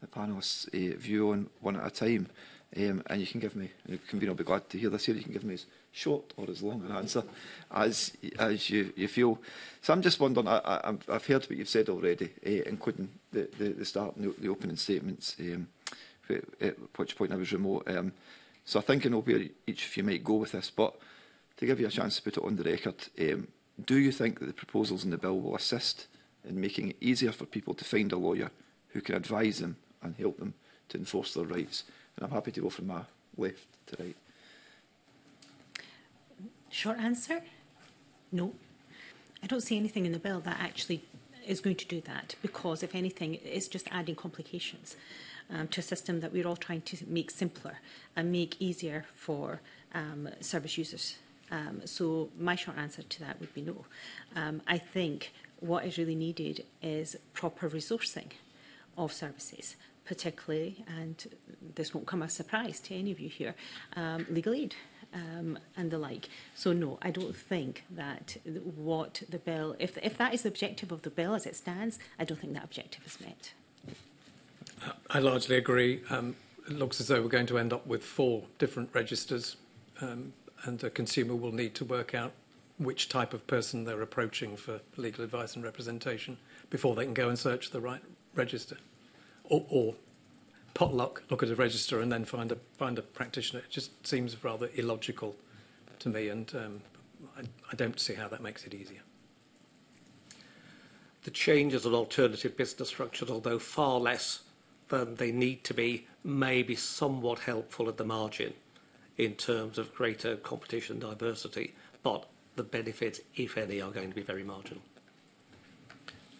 the panel's uh, view on one at a time. Um, and you can give me, the convener will be glad to hear this here, you can give me as short or as long an answer as as you, you feel. So I'm just wondering, I, I, I've heard what you've said already, uh, including the, the, the start and the, the opening statements. Um, at which point I was remote. Um, so I think I know where each of you might go with this, but to give you a chance to put it on the record, um, do you think that the proposals in the bill will assist in making it easier for people to find a lawyer who can advise them and help them to enforce their rights? And I'm happy to go from my left to right. Short answer, no. I don't see anything in the bill that actually is going to do that because, if anything, it's just adding complications um, to a system that we're all trying to make simpler and make easier for um, service users. Um, so my short answer to that would be no. Um, I think what is really needed is proper resourcing of services, particularly, and this won't come as a surprise to any of you here, um, legal aid um, and the like. So no, I don't think that what the bill, if, if that is the objective of the bill as it stands, I don't think that objective is met. I largely agree. Um, it looks as though we're going to end up with four different registers, um, and a consumer will need to work out which type of person they're approaching for legal advice and representation before they can go and search the right register, or, or potluck, look at a register and then find a find a practitioner. It just seems rather illogical to me, and um, I, I don't see how that makes it easier. The change is an alternative business structure, although far less um, they need to be maybe somewhat helpful at the margin in terms of greater competition diversity, but the benefits, if any, are going to be very marginal.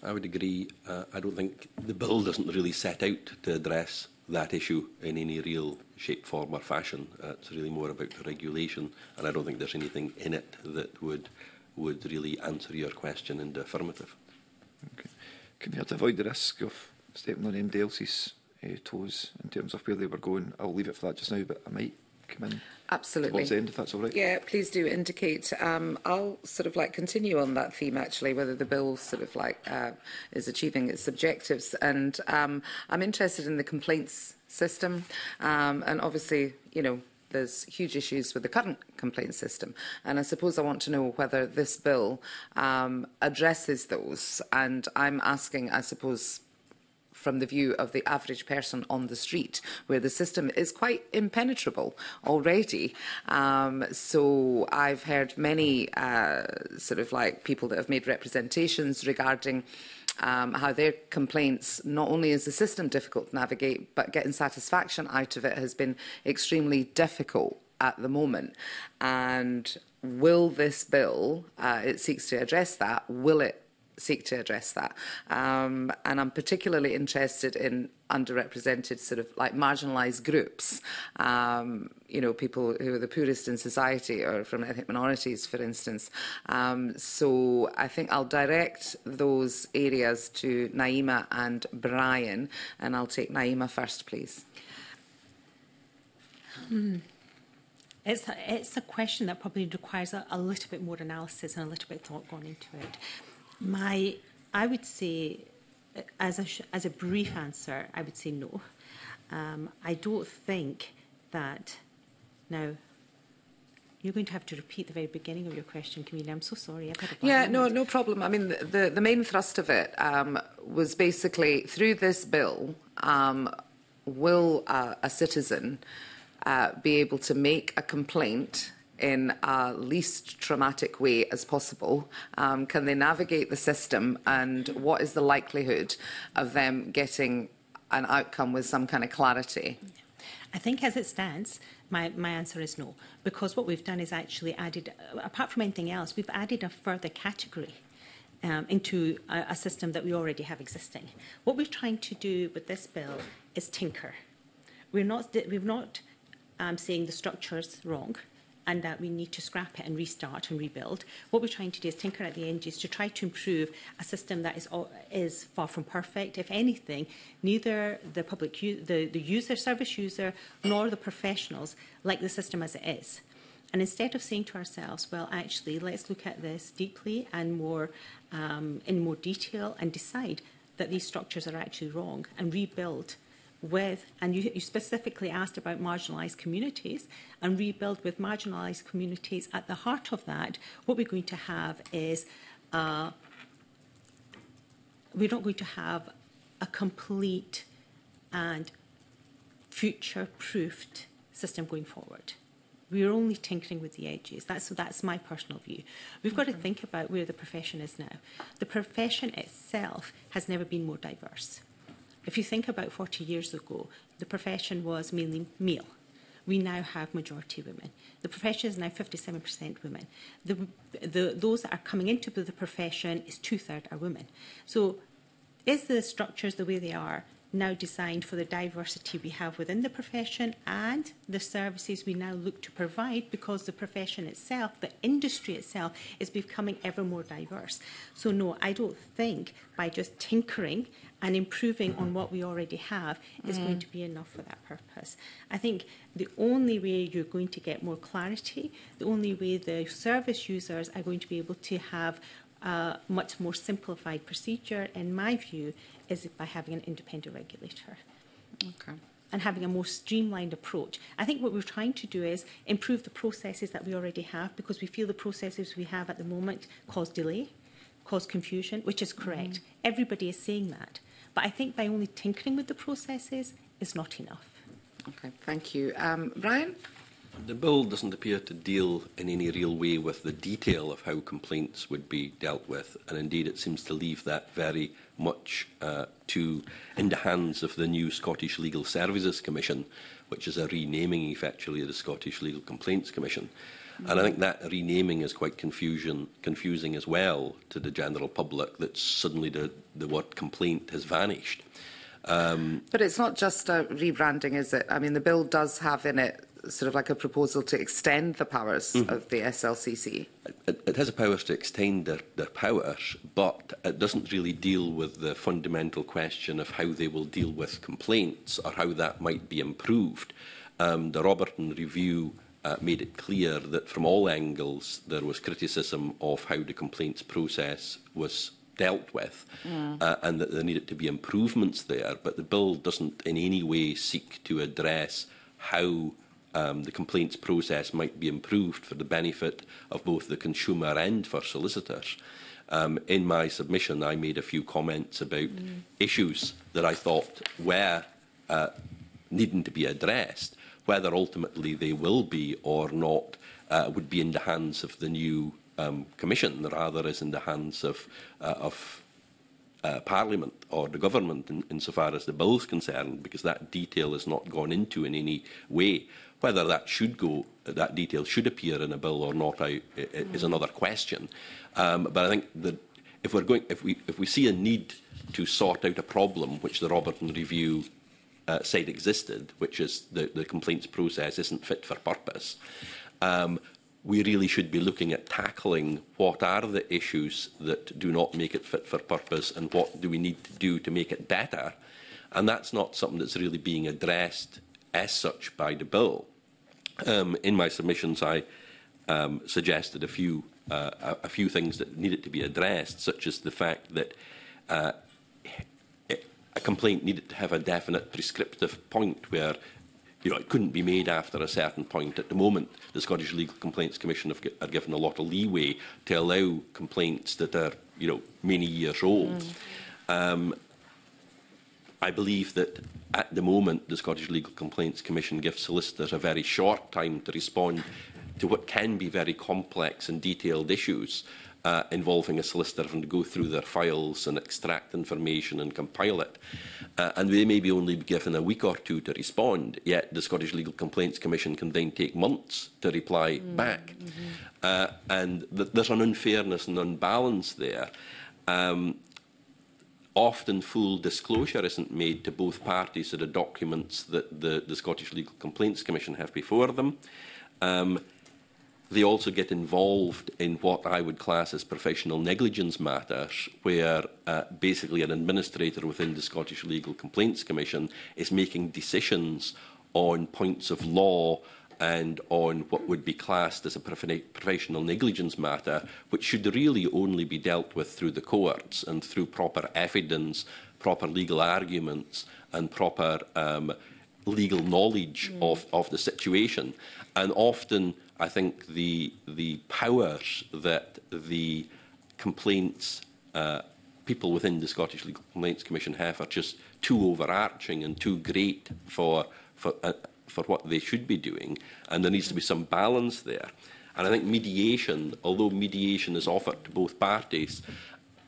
I would agree. Uh, I don't think the bill doesn't really set out to address that issue in any real shape, form or fashion. Uh, it's really more about regulation, and I don't think there's anything in it that would would really answer your question in the affirmative. Okay. Can Cymiad a foedd yr asgoff, Stephen o'n MDLC's uh, toes in terms of where they were going. I'll leave it for that just now, but I might come in Absolutely. towards the end, if that's all right. Yeah, please do indicate. Um, I'll sort of like continue on that theme, actually, whether the bill sort of like uh, is achieving its objectives. And um, I'm interested in the complaints system. Um, and obviously, you know, there's huge issues with the current complaint system. And I suppose I want to know whether this bill um, addresses those. And I'm asking, I suppose, from the view of the average person on the street, where the system is quite impenetrable already. Um, so I've heard many uh, sort of like people that have made representations regarding um, how their complaints, not only is the system difficult to navigate, but getting satisfaction out of it has been extremely difficult at the moment. And will this bill, uh, it seeks to address that, will it seek to address that. Um, and I'm particularly interested in underrepresented sort of like marginalized groups um, you know people who are the poorest in society or from ethnic minorities for instance um, so I think I'll direct those areas to Naima and Brian and I'll take Naima first please hmm. It's a, it's a question that probably requires a, a little bit more analysis and a little bit thought going into it. My, I would say, uh, as a, as a brief answer, I would say no. Um, I don't think that now you're going to have to repeat the very beginning of your question, Camille. I'm so sorry. I've had a yeah, no, no problem. I mean, the, the main thrust of it um, was basically through this bill, um, will uh, a citizen uh, be able to make a complaint in a least traumatic way as possible? Um, can they navigate the system? And what is the likelihood of them getting an outcome with some kind of clarity? I think as it stands, my, my answer is no, because what we've done is actually added, apart from anything else, we've added a further category um, into a, a system that we already have existing. What we're trying to do with this bill is tinker. We're not, we've not um, saying the structure's wrong and that we need to scrap it and restart and rebuild. What we're trying to do is tinker at the edges to try to improve a system that is all, is far from perfect. If anything, neither the public the, the user service user nor the professionals like the system as it is. And instead of saying to ourselves, well, actually, let's look at this deeply and more um, in more detail and decide that these structures are actually wrong and rebuild with, and you, you specifically asked about marginalised communities, and rebuild with marginalised communities at the heart of that, what we're going to have is uh, we're not going to have a complete and future-proofed system going forward. We're only tinkering with the edges. That's, that's my personal view. We've got to think about where the profession is now. The profession itself has never been more diverse. If you think about 40 years ago, the profession was mainly male. We now have majority women. The profession is now 57% women. The, the, those that are coming into the profession is two-thirds are women. So is the structures the way they are now designed for the diversity we have within the profession and the services we now look to provide because the profession itself, the industry itself, is becoming ever more diverse. So, no, I don't think by just tinkering and improving on what we already have is mm. going to be enough for that purpose. I think the only way you're going to get more clarity, the only way the service users are going to be able to have uh, much more simplified procedure, in my view, is by having an independent regulator. Okay. And having a more streamlined approach. I think what we're trying to do is improve the processes that we already have because we feel the processes we have at the moment cause delay, cause confusion, which is correct. Mm. Everybody is saying that. But I think by only tinkering with the processes is not enough. Okay, thank you. Um, Brian? the bill doesn't appear to deal in any real way with the detail of how complaints would be dealt with, and indeed it seems to leave that very much uh, to in the hands of the new Scottish Legal Services Commission, which is a renaming effectually of the Scottish Legal Complaints Commission. And I think that renaming is quite confusion, confusing as well to the general public that suddenly the, the word complaint has vanished. Um, but it's not just a rebranding, is it? I mean, the bill does have in it sort of like a proposal to extend the powers mm. of the SLCC? It, it has a powers to extend their, their powers, but it doesn't really deal with the fundamental question of how they will deal with complaints or how that might be improved. Um, the Roberton Review uh, made it clear that from all angles there was criticism of how the complaints process was dealt with yeah. uh, and that there needed to be improvements there. But the bill doesn't in any way seek to address how um, the complaints process might be improved for the benefit of both the consumer and for solicitors. Um, in my submission, I made a few comments about mm. issues that I thought were uh, needing to be addressed. Whether ultimately they will be or not uh, would be in the hands of the new um, commission rather as in the hands of, uh, of uh, Parliament or the government in, insofar as the bill is concerned, because that detail is not gone into in any way. Whether that should go, that detail should appear in a bill or not, I, I, is another question. Um, but I think that if we're going, if we if we see a need to sort out a problem which the Robertson Review uh, said existed, which is the, the complaints process isn't fit for purpose, um, we really should be looking at tackling what are the issues that do not make it fit for purpose and what do we need to do to make it better. And that's not something that's really being addressed as such by the bill. Um, in my submissions, I um, suggested a few, uh, a, a few things that needed to be addressed, such as the fact that uh, a complaint needed to have a definite prescriptive point where you know, it couldn't be made after a certain point. At the moment, the Scottish Legal Complaints Commission have, are given a lot of leeway to allow complaints that are, you know, many years old. Mm. Um, I believe that at the moment, the Scottish Legal Complaints Commission gives solicitors a very short time to respond to what can be very complex and detailed issues uh, involving a solicitor having to go through their files and extract information and compile it. Uh, and they may be only given a week or two to respond, yet the Scottish Legal Complaints Commission can then take months to reply mm. Mm-hmm. back. Mm -hmm. uh, and th there's an unfairness and unbalance there. Um, often full disclosure isn't made to both parties of the documents that the, the Scottish Legal Complaints Commission have before them. Um, They also get involved in what I would class as professional negligence matters, where uh, basically an administrator within the Scottish Legal Complaints Commission is making decisions on points of law and on what would be classed as a professional negligence matter, which should really only be dealt with through the courts and through proper evidence, proper legal arguments, and proper um, legal knowledge mm. of, of the situation. And often I think the, the powers that the complaints, uh, people within the Scottish Legal Complaints Commission have are just too overarching and too great for, for, uh, for what they should be doing. And there needs to be some balance there. And I think mediation, although mediation is offered to both parties,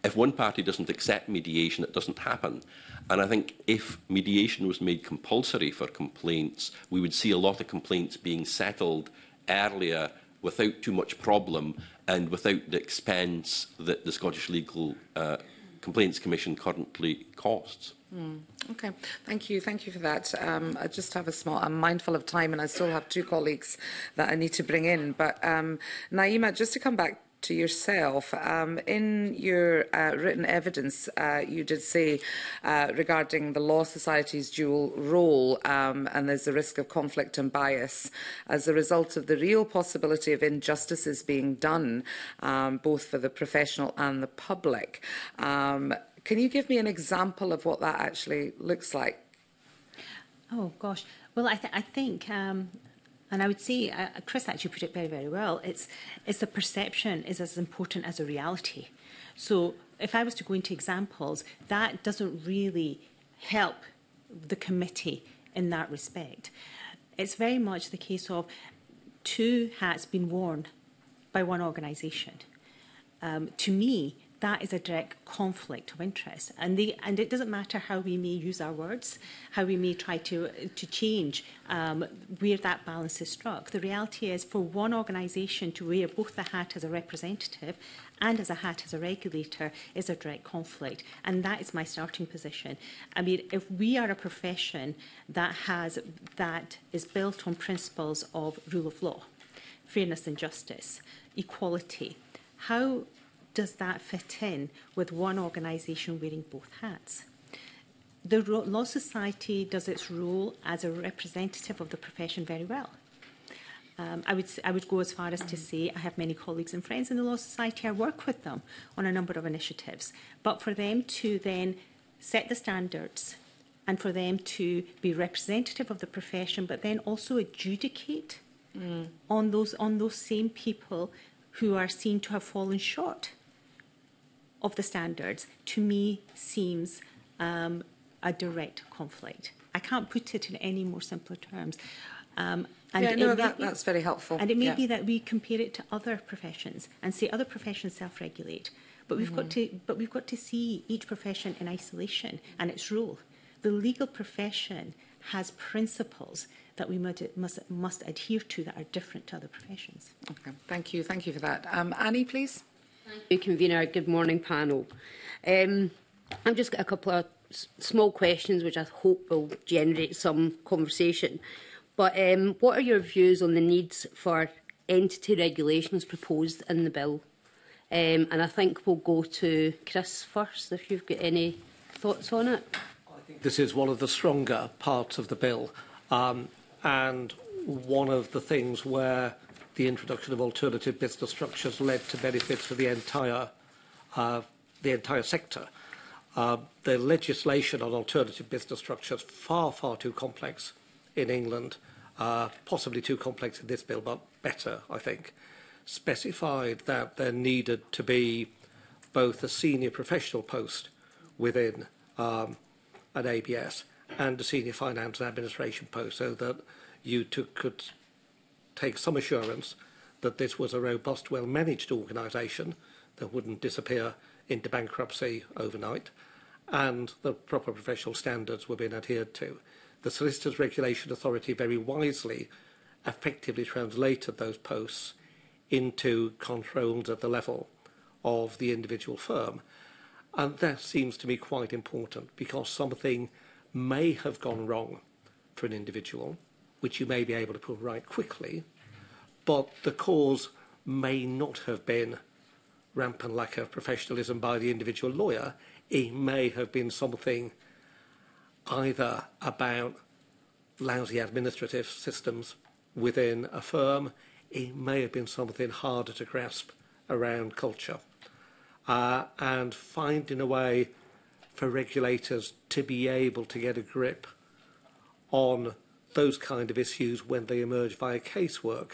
if one party doesn't accept mediation, it doesn't happen. And I think if mediation was made compulsory for complaints, we would see a lot of complaints being settled earlier without too much problem and without the expense that the Scottish Legal uh, Complaints Commission currently costs. Mm. Okay, thank you. Thank you for that. Um, I just have a small, I'm mindful of time and I still have two colleagues that I need to bring in. But um, Naima, just to come back to yourself. Um, in your uh, written evidence, uh, you did say uh, regarding the Law Society's dual role, um, and there's a risk of conflict and bias as a result of the real possibility of injustices being done, um, both for the professional and the public. Um, can you give me an example of what that actually looks like? Oh, gosh. Well, I, th I think um, And I would say, uh, Chris actually put it very, very well, it's, it's a perception is as important as a reality. So if I was to go into examples, that doesn't really help the committee in that respect. It's very much the case of two hats being worn by one organisation. Um, to me, that is a direct conflict of interest. And, the, and it doesn't matter how we may use our words, how we may try to, to change um, where that balance is struck. The reality is for one organisation to wear both the hat as a representative and as a hat as a regulator is a direct conflict. And that is my starting position. I mean, if we are a profession that has that is built on principles of rule of law, fairness and justice, equality, how does that fit in with one organisation wearing both hats? The Law Society does its role as a representative of the profession very well. Um, I, would, I would go as far as to say I have many colleagues and friends in the Law Society. I work with them on a number of initiatives. But for them to then set the standards and for them to be representative of the profession, but then also adjudicate mm. on, those, on those same people who are seen to have fallen short of the standards to me seems um, a direct conflict. I can't put it in any more simpler terms. Um, and yeah, no, that, be, that's very helpful. And it may yeah. be that we compare it to other professions and say other professions self-regulate, but we've mm. got to but we've got to see each profession in isolation and its role. The legal profession has principles that we must, must, must adhere to that are different to other professions. Okay, thank you, thank you for that. Um, Annie, please. Thank you, convener. Good morning, panel. Um, I've just got a couple of small questions which I hope will generate some conversation. But um, what are your views on the needs for entity regulations proposed in the bill? Um, and I think we'll go to Chris first, if you've got any thoughts on it. this is one of the stronger parts of the bill, um, and one of the things where the introduction of alternative business structures led to benefits for the entire uh, sector. Uh, the legislation on alternative business structures, far, far too complex in England, uh, possibly too complex in this bill, but better, I think, specified that there needed to be both a senior professional post within um, an ABS and a senior finance and administration post so that you could take some assurance that this was a robust, well-managed organisation that wouldn't disappear into bankruptcy overnight and the proper professional standards were being adhered to. The Solicitors Regulation Authority very wisely effectively translated those posts into controls at the level of the individual firm. And that seems to me quite important because something may have gone wrong for an individual which you may be able to put right quickly, but the cause may not have been rampant lack of professionalism by the individual lawyer. It may have been something either about lousy administrative systems within a firm, it may have been something harder to grasp around culture. Uh, and finding a way for regulators to be able to get a grip on those kind of issues when they emerge via casework,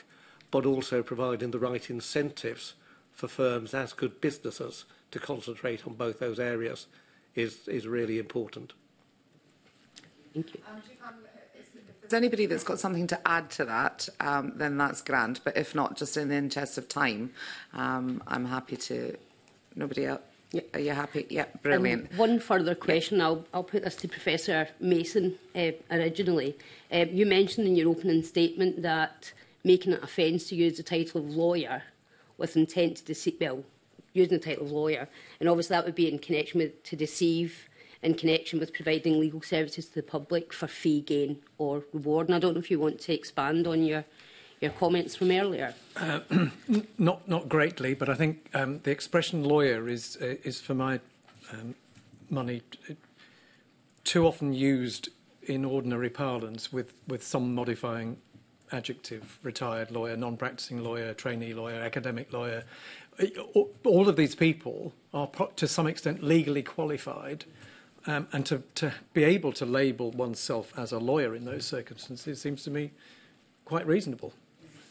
but also providing the right incentives for firms as good businesses to concentrate on both those areas is, is really important. Thank you. Um, there's anybody that's got something to add to that, um, then that's grand. But if not, just in the interest of time, um, I'm happy to. Nobody else. Yeah, are you happy? Yeah, brilliant. And one further question. Yeah. I'll, I'll put this to Professor Mason uh, originally. Uh, you mentioned in your opening statement that making it offence to use the title of lawyer with intent to deceive, well, using the title of lawyer, and obviously that would be in connection with to deceive, in connection with providing legal services to the public for fee gain or reward. And I don't know if you want to expand on your your comments from earlier. Uh, not, not greatly, but I think um, the expression lawyer is, uh, is for my um, money too often used in ordinary parlance with, with some modifying adjective retired lawyer, non practicing lawyer, trainee lawyer, academic lawyer. Uh, all of these people are to some extent legally qualified. Um, and to, to be able to label oneself as a lawyer in those circumstances seems to me quite reasonable.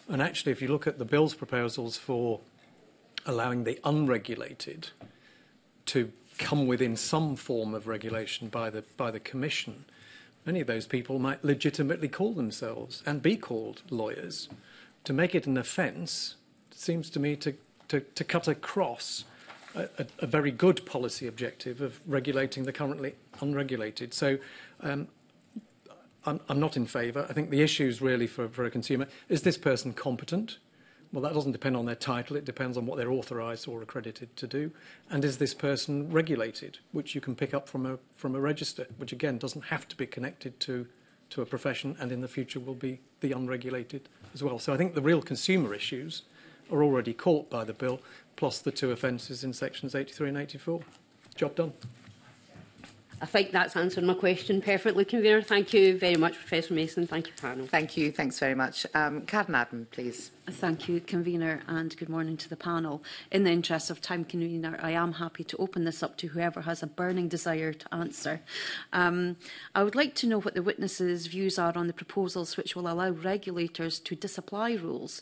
And actually, if you look at the bill's proposals for allowing the unregulated to come within some form of regulation by the by the commission, many of those people might legitimately call themselves and be called lawyers. To make it an offence seems to me to to, to cut across a, a, a very good policy objective of regulating the currently unregulated. So um, I'm, I'm not in favour. I think the issue is really for, for a consumer, is this person competent? Well, that doesn't depend on their title. It depends on what they're authorised or accredited to do. And is this person regulated, which you can pick up from a, from a register, which again doesn't have to be connected to, to a profession and in the future will be the unregulated as well. So I think the real consumer issues are already caught by the bill, plus the two offences in sections 83 and 84. Job done. I think that's answered my question perfectly, Convener. Thank you very much, Professor Mason. Thank you, panel. Thank you. Thanks very much. Um, Karen Adam, please. Thank you, Convener, and good morning to the panel. In the interest of time, Convener, I am happy to open this up to whoever has a burning desire to answer. Um, I would like to know what the witnesses' views are on the proposals which will allow regulators to disapply rules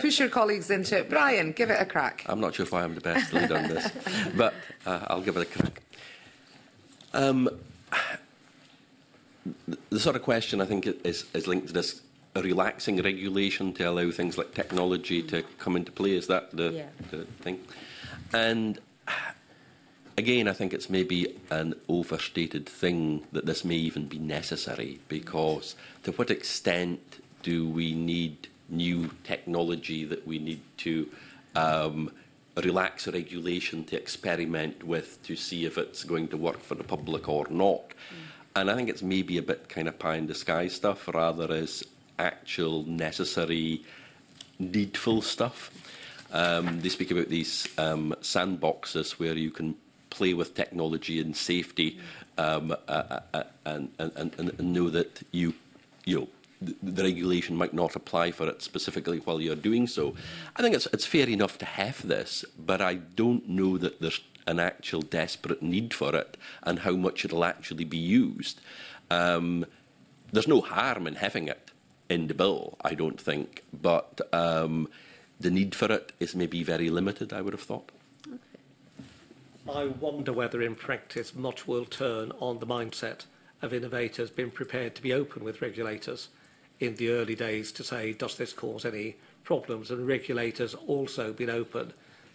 push your colleagues into it. Brian, give it a crack. I'm not sure if I am the best to lead on this, but uh, I'll give it a crack. Um, the sort of question I think is, is linked to this relaxing regulation to allow things like technology to come into play. Is that the, yeah. the thing? And again, I think it's maybe an overstated thing that this may even be necessary because to what extent do we need new technology that we need to um, relax regulation to experiment with to see if it's going to work for the public or not? Mm. And I think it's maybe a bit kind of pie in the sky stuff rather as actual necessary, needful stuff. Um, they speak about these um, sandboxes where you can play with technology and safety um, uh, uh, and, and, and, and know that you, you know, the regulation might not apply for it specifically while you're doing so. I think it's, it's fair enough to have this, but I don't know that there's an actual desperate need for it and how much it'll actually be used. Um, there's no harm in having it in the bill, I don't think, but um, the need for it is maybe very limited, I would have thought. I wonder whether in practice much will turn on the mindset of innovators being prepared to be open with regulators in the early days to say, does this cause any problems? And regulators also been open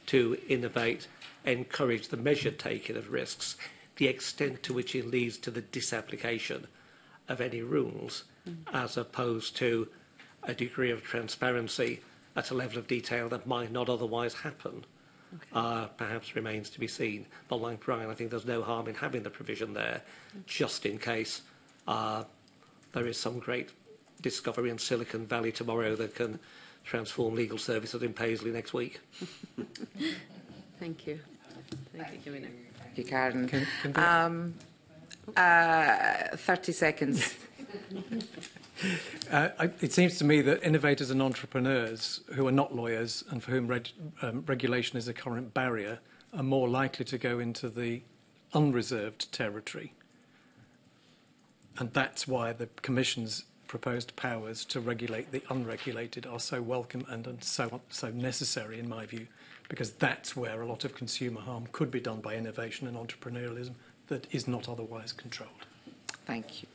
to innovate, encourage the measured taking of risks, the extent to which it leads to the disapplication of any rules, mm. as opposed to a degree of transparency at a level of detail that might not otherwise happen. Okay. Uh, perhaps remains to be seen. But like Brian, I think there's no harm in having the provision there, mm. just in case uh, there is some great discovery in Silicon Valley tomorrow that can transform legal services in Paisley next week. Thank you. Thank, you, Karen. Can, can um, uh, 30 seconds. uh, it seems to me that innovators and entrepreneurs who are not lawyers and for whom reg, um, regulation is a current barrier are more likely to go into the unreserved territory. And that's why the Commission's proposed powers to regulate the unregulated are so welcome and, and so, so necessary, in my view, because that's where a lot of consumer harm could be done by innovation and entrepreneurialism that is not otherwise controlled. Thank you.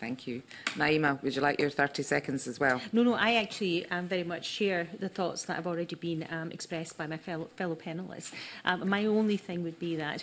Thank you. Naima, would you like your 30 seconds as well? No, no, I actually um, very much share the thoughts that have already been um, expressed by my fellow, fellow panellists. Um, my only thing would be that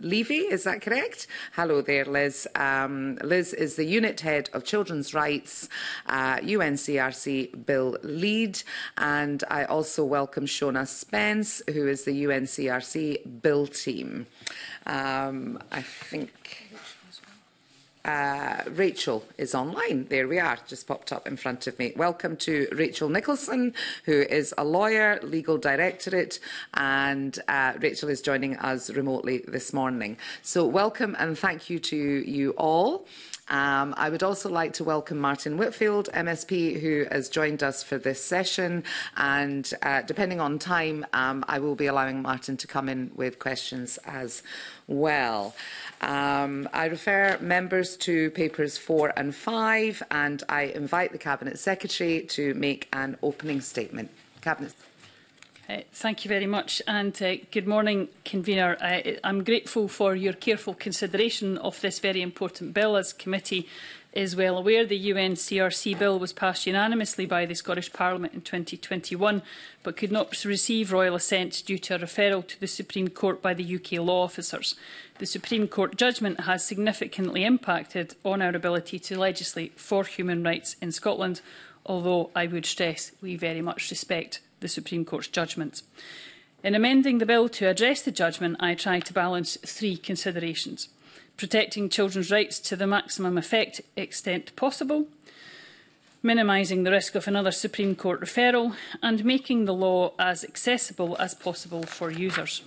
Levy. Is that correct? Hello there, Liz. Um, Liz is the unit head of children's rights uh, UNCRC Bill Lead. And I also welcome Shona Spence, who is the UNCRC Bill team. Um, I think... Uh, Rachel is online. There we are, just popped up in front of me. Welcome to Rachel Nicholson, who is a lawyer, legal directorate, and uh, Rachel is joining us remotely this morning. So, welcome and thank you to you all. Um, I would also like to welcome Martin Whitfield, MSP, who has joined us for this session. And uh, depending on time, um, I will be allowing Martin to come in with questions as well. Um, I refer members to papers four and five, and I invite the Cabinet Secretary to make an opening statement. Cabinet Uh, thank you very much and uh, good morning, convener. Uh, I'm grateful for your careful consideration of this very important bill. As committee is well aware, the UNCRC bill was passed unanimously by the Scottish Parliament in 2021, but could not receive royal assent due to a referral to the Supreme Court by the UK law officers. The Supreme Court judgment has significantly impacted on our ability to legislate for human rights in Scotland, although I would stress we very much respect the Supreme Court's judgments. In amending the bill to address the judgment, I tried to balance three considerations. Protecting children's rights to the maximum effect extent possible, minimising the risk of another Supreme Court referral and making the law as accessible as possible for users.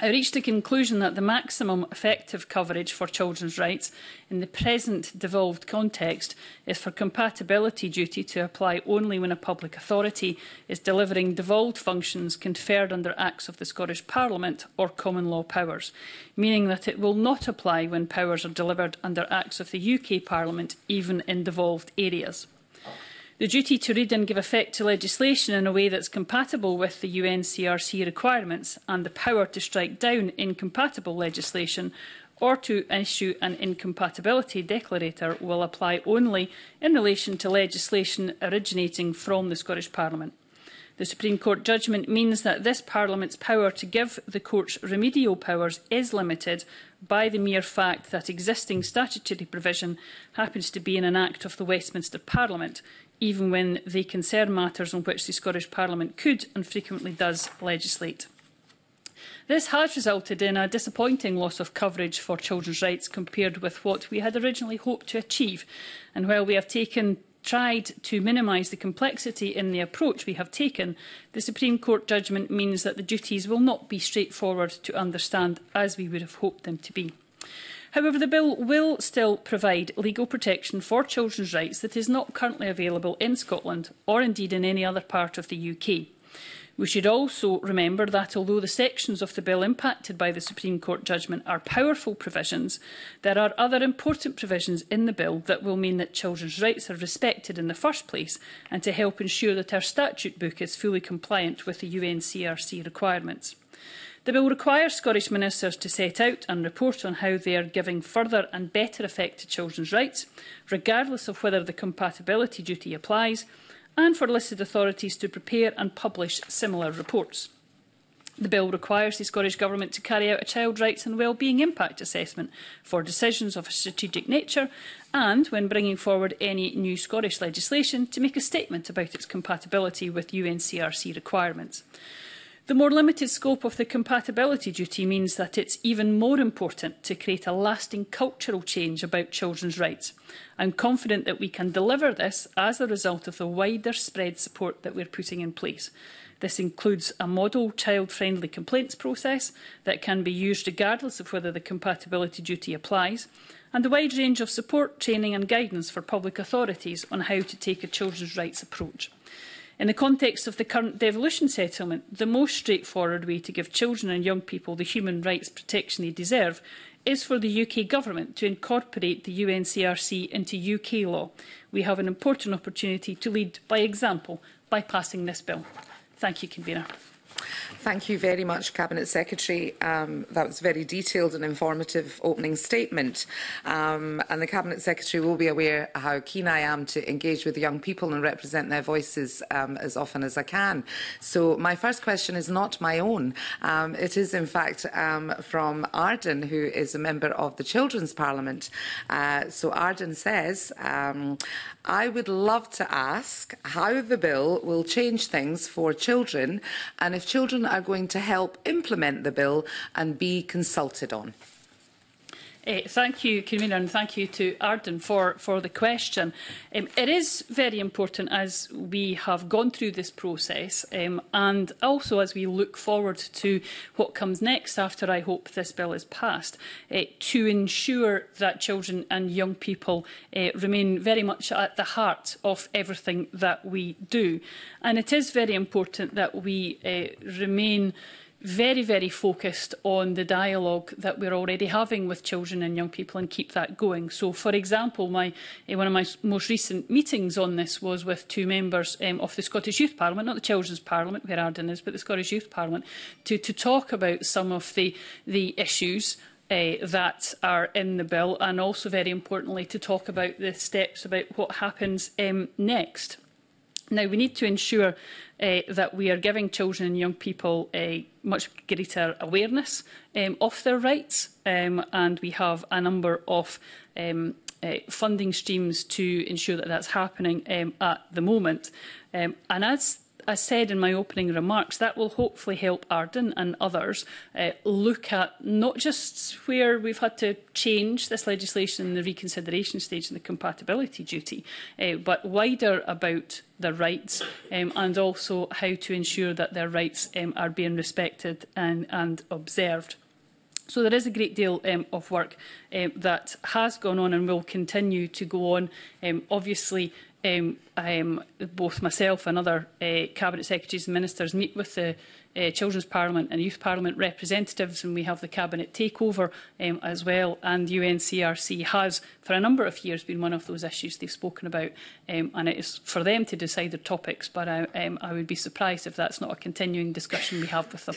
I reached the conclusion that the maximum effective coverage for children's rights in the present devolved context is for compatibility duty to apply only when a public authority is delivering devolved functions conferred under Acts of the Scottish Parliament or common law powers, meaning that it will not apply when powers are delivered under Acts of the UK Parliament, even in devolved areas. The duty to read and give effect to legislation in a way that's compatible with the UNCRC requirements and the power to strike down incompatible legislation or to issue an incompatibility declarator will apply only in relation to legislation originating from the Scottish Parliament. The Supreme Court judgment means that this Parliament's power to give the courts remedial powers is limited by the mere fact that existing statutory provision happens to be in an Act of the Westminster Parliament, even when they concern matters on which the Scottish Parliament could and frequently does legislate. This has resulted in a disappointing loss of coverage for children's rights compared with what we had originally hoped to achieve. And while we have taken tried to minimise the complexity in the approach we have taken, the Supreme Court judgment means that the duties will not be straightforward to understand as we would have hoped them to be. However, the bill will still provide legal protection for children's rights that is not currently available in Scotland or indeed in any other part of the UK. We should also remember that although the sections of the bill impacted by the Supreme Court judgment are powerful provisions, there are other important provisions in the bill that will mean that children's rights are respected in the first place and to help ensure that our statute book is fully compliant with the UNCRC requirements. The bill require Scottish ministers to set out and report on how they are giving further and better effect to children's rights, regardless of whether the compatibility duty applies, and for listed authorities to prepare and publish similar reports. The bill requires the Scottish Government to carry out a child rights and wellbeing impact assessment for decisions of a strategic nature and, when bringing forward any new Scottish legislation, to make a statement about its compatibility with UNCRC requirements. The more limited scope of the compatibility duty means that it's even more important to create a lasting cultural change about children's rights. I'm confident that we can deliver this as a result of the wider spread support that we're putting in place. This includes a model child-friendly complaints process that can be used regardless of whether the compatibility duty applies, and a wide range of support, training and guidance for public authorities on how to take a children's rights approach. In the context of the current devolution settlement, the most straightforward way to give children and young people the human rights protection they deserve is for the UK Government to incorporate the UNCRC into UK law. We have an important opportunity to lead by example by passing this bill. Thank you, Convener. Thank you very much, Cabinet Secretary. Um, that was very detailed and informative opening statement. Um, and the Cabinet Secretary will be aware how keen I am to engage with young people and represent their voices um, as often as I can. So my first question is not my own. Um, it is, in fact, um, from Arden, who is a member of the Children's Parliament. Uh, so Arden says, um, I would love to ask how the bill will change things for children and if children are going to help implement the bill and be consulted on. Uh, thank you, Convener, and thank you to Arden for, for the question. Um, it is very important as we have gone through this process um, and also as we look forward to what comes next after I hope this bill is passed, uh, to ensure that children and young people uh, remain very much at the heart of everything that we do. And it is very important that we remain very, very focused on the dialogue that we're already having with children and young people and keep that going. So, for example, my, uh, one of my most recent meetings on this was with two members um, of the Scottish Youth Parliament, not the Children's Parliament where Arden is, but the Scottish Youth Parliament, to, to talk about some of the, the issues uh, that are in the bill and also, very importantly, to talk about the steps about what happens um, next. Now, we need to ensure uh, that we are giving children and young people a much greater awareness um, of their rights, um, and we have a number of um, uh, funding streams to ensure that that's happening um, at the moment. Um, and as I said in my opening remarks, that will hopefully help Arden and others uh, look at not just where we've had to change this legislation in the reconsideration stage and the compatibility duty, uh, but wider about their rights um, and also how to ensure that their rights um, are being respected and, and observed. So there is a great deal um, of work um, that has gone on and will continue to go on. Um, obviously, um, um, both myself and other uh, cabinet secretaries and ministers meet with the uh, Children's Parliament and Youth Parliament representatives, and we have the Cabinet takeover um, as well. And UNCRC has, for a number of years, been one of those issues they've spoken about, um, and it is for them to decide the topics. But I, um, I would be surprised if that's not a continuing discussion we have with them.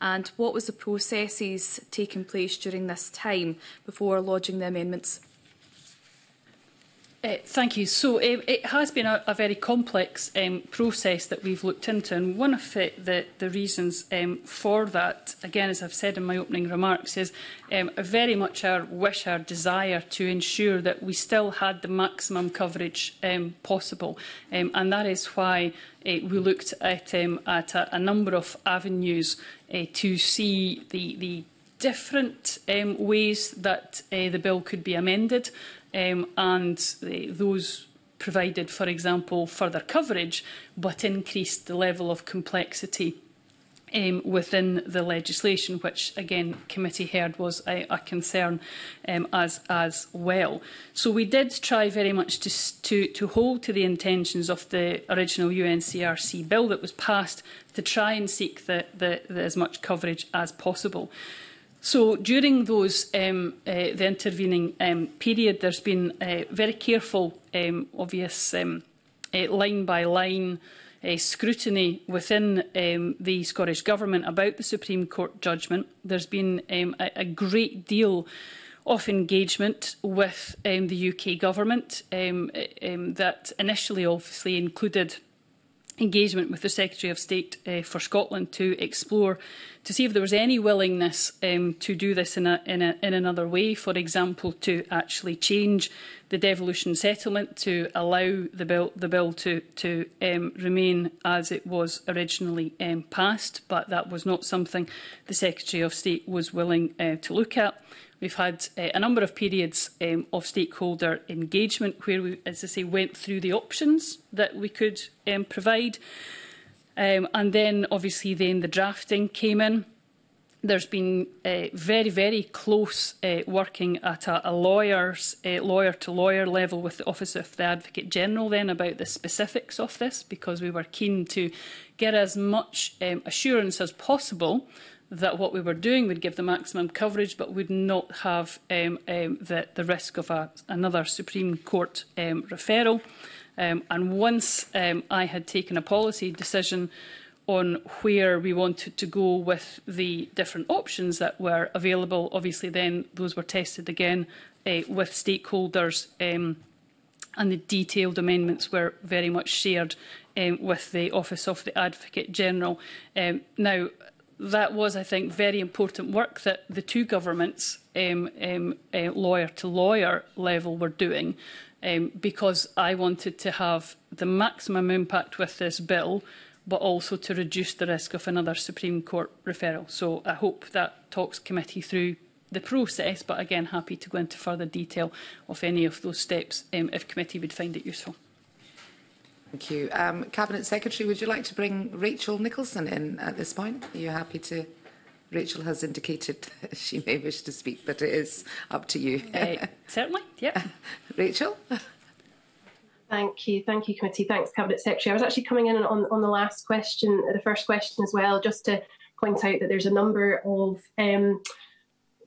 And what was the processes taking place during this time before lodging the amendments? Uh, thank you. So um, it has been a, a very complex um, process that we've looked into and one of it, the, the reasons um, for that, again as I've said in my opening remarks, is um, very much our wish, our desire to ensure that we still had the maximum coverage um, possible um, and that is why uh, we looked at, um, at a, a number of avenues uh, to see the, the different um, ways that uh, the bill could be amended um, and the, those provided, for example, further coverage, but increased the level of complexity um, within the legislation, which again committee heard was a, a concern um, as as well. So we did try very much to, to to hold to the intentions of the original UNCRC bill that was passed to try and seek the, the, the as much coverage as possible. So during those um, uh, the intervening um, period, there's been uh, very careful, um, obvious um, uh, line by line uh, scrutiny within um, the Scottish Government about the Supreme Court judgment. There's been um, a, a great deal of engagement with um, the UK government um, uh, um, that initially obviously included engagement with the Secretary of State uh, for Scotland to explore to see if there was any willingness um, to do this in, a, in, a, in another way, for example, to actually change the devolution settlement to allow the bill, the bill to, to um, remain as it was originally um, passed, but that was not something the Secretary of State was willing uh, to look at. We've had uh, a number of periods um, of stakeholder engagement where we, as I say, went through the options that we could um, provide. Um, and then, obviously, then the drafting came in. There's been uh, very, very close uh, working at a, a lawyer's, uh, lawyer to lawyer level with the Office of the Advocate General then about the specifics of this because we were keen to get as much um, assurance as possible that what we were doing would give the maximum coverage but would not have um, um, the, the risk of a, another Supreme Court um, referral. Um, and once um, I had taken a policy decision on where we wanted to go with the different options that were available, obviously then those were tested again uh, with stakeholders um, and the detailed amendments were very much shared um, with the Office of the Advocate General. Um, now, that was, I think, very important work that the two governments, um, um, uh, lawyer to lawyer level, were doing, um, because I wanted to have the maximum impact with this bill, but also to reduce the risk of another Supreme Court referral. So I hope that talks committee through the process, but again, happy to go into further detail of any of those steps um, if committee would find it useful. Thank you. Um, Cabinet Secretary, would you like to bring Rachel Nicholson in at this point? Are you happy to? Rachel has indicated she may wish to speak, but it is up to you. Uh, certainly, yeah. Rachel? Thank you. Thank you, committee. Thanks, Cabinet Secretary. I was actually coming in on, on the last question, the first question as well, just to point out that there's a number of um,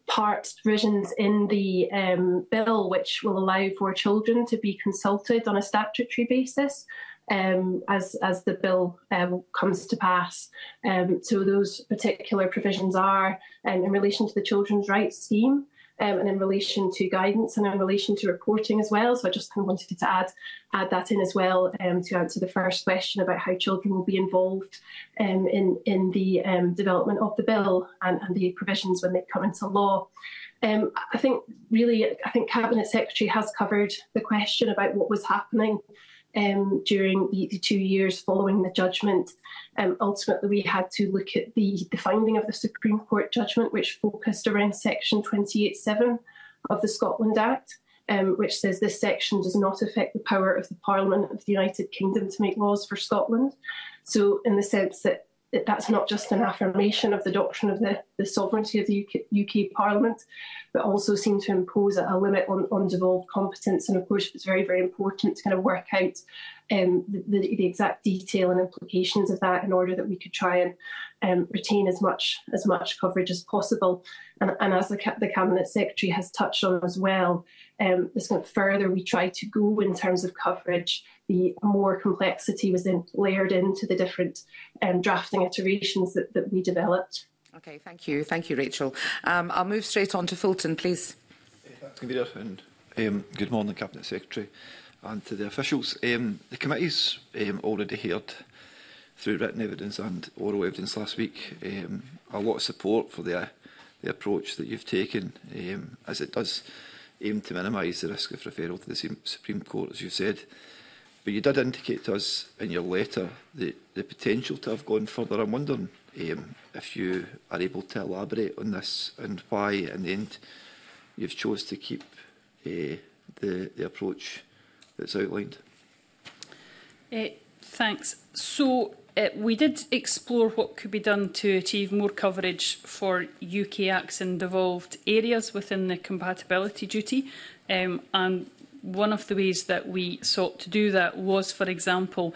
parts provisions in the um, bill which will allow for children to be consulted on a statutory basis um, as as the bill um, comes to pass. Um, so those particular provisions are um, in relation to the children's rights scheme. Um, and in relation to guidance and in relation to reporting as well. So I just kind of wanted to add add that in as well to answer the first question about how children will be involved in in the development of the bill and, and the provisions when they come into law. Um, I think really, I think Cabinet Secretary has covered the question about what was happening um, during the two years following the judgment. Um, ultimately, we had to look at the, the finding of the Supreme Court judgment, which focused around Section 28.7 of the Scotland Act, um, which says this section does not affect the power of the Parliament of the United Kingdom to make laws for Scotland. So, in the sense that that that's not just an affirmation of the doctrine of the, the sovereignty of the UK, UK Parliament, but also seem to impose a, a limit on, on devolved competence. And of course, it's very, very important to kind of work out um, the, the, the, exact detail and implications of that in order that we could try and um, retain as much as much coverage as possible. And, and as the, the, cabinet secretary has touched on as well, um, this kind of further we try to go in terms of coverage, the more complexity was in, layered into the different um, drafting iterations that, that we developed. Okay, thank you. Thank you, Rachel. Um, I'll move straight on to Fulton, please. Convener and um, good morning, Cabinet Secretary, and to the officials. Um, the committee's um, already heard through written evidence and oral evidence last week um, a lot of support for the, uh, the approach that you've taken, um, as it does aim to minimise the risk of referral to the Supreme Court, as you've said. But you did indicate to us in your letter the, the potential to have gone further. I'm wondering um, if you are able to elaborate on this and why, in the end, you've chose to keep uh, the, the approach that's outlined. Uh, thanks. So uh, we did explore what could be done to achieve more coverage for UK acts in devolved areas within the compatibility duty, um, and one of the ways that we sought to do that was, for example,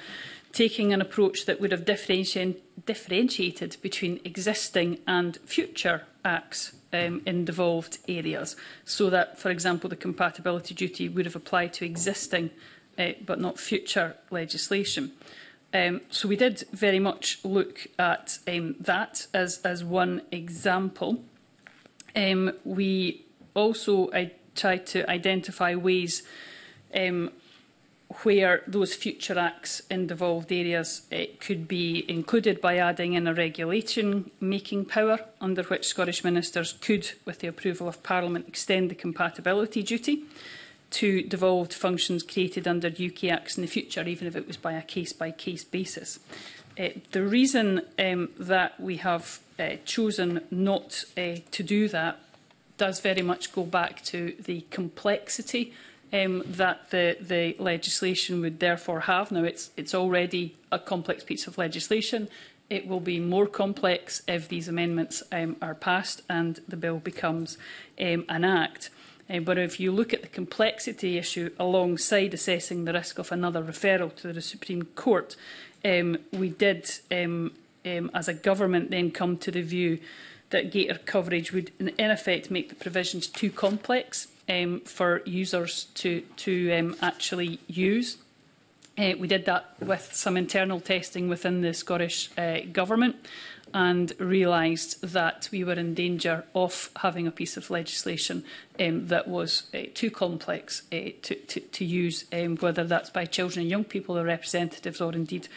taking an approach that would have differenti differentiated between existing and future acts um, in devolved areas, so that, for example, the compatibility duty would have applied to existing uh, but not future legislation. Um, so we did very much look at um, that as, as one example. Um, we also I try to identify ways um, where those future acts in devolved areas it eh, could be included by adding in a regulation making power under which Scottish ministers could, with the approval of Parliament, extend the compatibility duty to devolved functions created under UK acts in the future, even if it was by a case-by-case -case basis. Uh, the reason um, that we have uh, chosen not uh, to do that does very much go back to the complexity um, that the, the legislation would therefore have. Now, it's, it's already a complex piece of legislation. It will be more complex if these amendments um, are passed and the bill becomes um, an act. Uh, but if you look at the complexity issue alongside assessing the risk of another referral to the Supreme Court, um, we did, um, um, as a government, then come to the view that gator coverage would in effect make the provisions too complex um, for users to, to um, actually use. Uh, we did that with some internal testing within the Scottish uh, Government and realised that we were in danger of having a piece of legislation um, that was uh, too complex uh, to, to, to use, um, whether that's by children and young people or representatives or indeed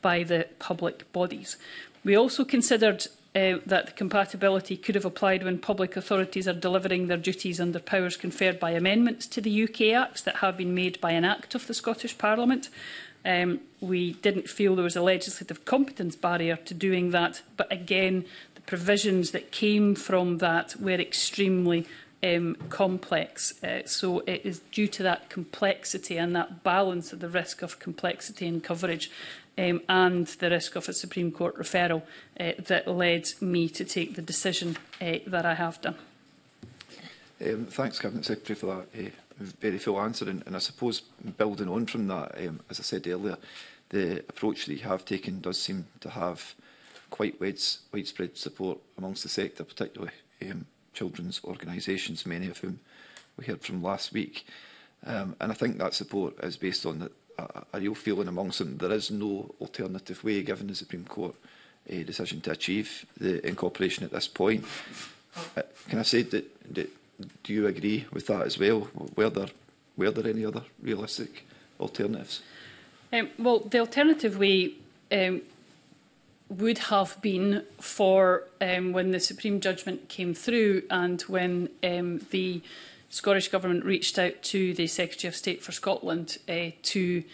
by the public bodies. We also considered uh, that the compatibility could have applied when public authorities are delivering their duties under powers conferred by amendments to the UK Acts that have been made by an Act of the Scottish Parliament. Um, we didn't feel there was a legislative competence barrier to doing that, but again, the provisions that came from that were extremely um, complex. Uh, so it is due to that complexity and that balance of the risk of complexity and coverage um, and the risk of a Supreme Court referral uh, that led me to take the decision uh, that I have done. Um, thanks, Cabinet Secretary, for that uh, very full answer. And, and I suppose building on from that, um, as I said earlier, the approach that you have taken does seem to have quite wides, widespread support amongst the sector, particularly um, children's organisations, many of whom we heard from last week. Um, and I think that support is based on the, a, real feeling amongst them there is no alternative way, given the Supreme Court a decision to achieve the incorporation at this point. Uh, can I say that, that, do you agree with that as well? Were there, were there any other realistic alternatives? Um, well, the alternative way um, would have been for um, when the Supreme judgment came through and when um, the Scottish Government reached out to the Secretary of State for Scotland uh, to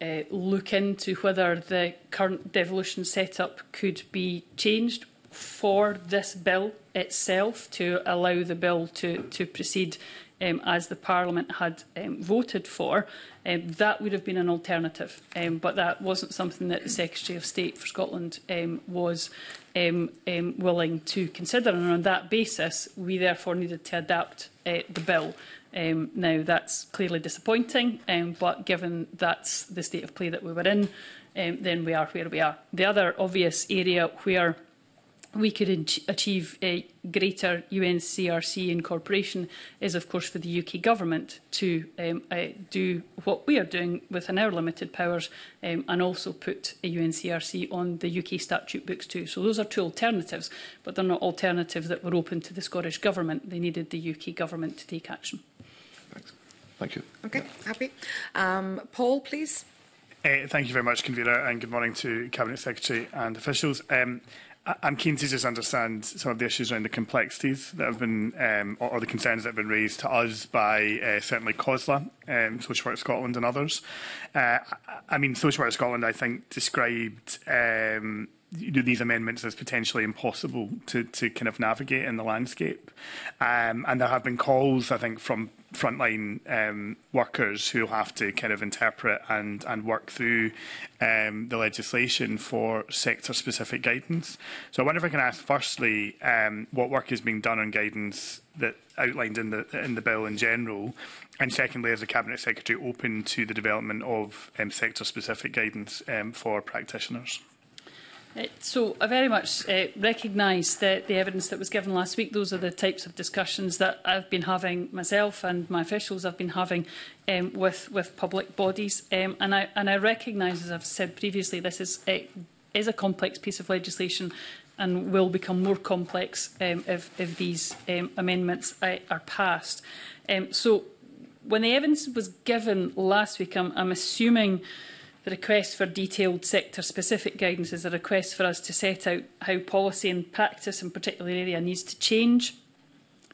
uh, look into whether the current devolution setup could be changed for this bill itself to allow the bill to, to proceed um, as the Parliament had um, voted for, um, that would have been an alternative. Um, but that wasn't something that the Secretary of State for Scotland um, was um, um, willing to consider. And on that basis, we therefore needed to adapt uh, the bill. Um, now, that's clearly disappointing, um, but given that's the state of play that we were in, um, then we are where we are. The other obvious area where we could achieve a greater UNCRC incorporation is, of course, for the UK government to um, uh, do what we are doing within our limited powers um, and also put a UNCRC on the UK statute books too. So those are two alternatives, but they're not alternatives that were open to the Scottish government. They needed the UK government to take action. Thanks. Thank you. Okay, yeah. happy. Um, Paul, please. Uh, thank you very much, Convener, and good morning to Cabinet Secretary and officials. Um, I'm keen to just understand some of the issues around the complexities that have been, um, or, or the concerns that have been raised to us by uh, certainly COSLA, um, Social Work Scotland and others. Uh, I mean, Social Work Scotland, I think, described um, you know, these amendments as potentially impossible to, to kind of navigate in the landscape. Um, and there have been calls, I think, from frontline um, workers who will have to kind of interpret and, and work through um, the legislation for sector-specific guidance. So I wonder if I can ask firstly um, what work is being done on guidance that outlined in the in the bill in general, and secondly, as the cabinet secretary open to the development of um, sector-specific guidance um, for practitioners? Uh, so I very much uh, recognise the, the evidence that was given last week. Those are the types of discussions that I've been having myself and my officials have been having um, with, with public bodies. Um, and I, and I recognise, as I've said previously, this is, a, uh, is a complex piece of legislation and will become more complex um, if, if these um, amendments uh, are passed. Um, so when the evidence was given last week, I'm, I'm assuming... The request for detailed sector-specific guidance is a request for us to set out how policy and practice in particular area needs to change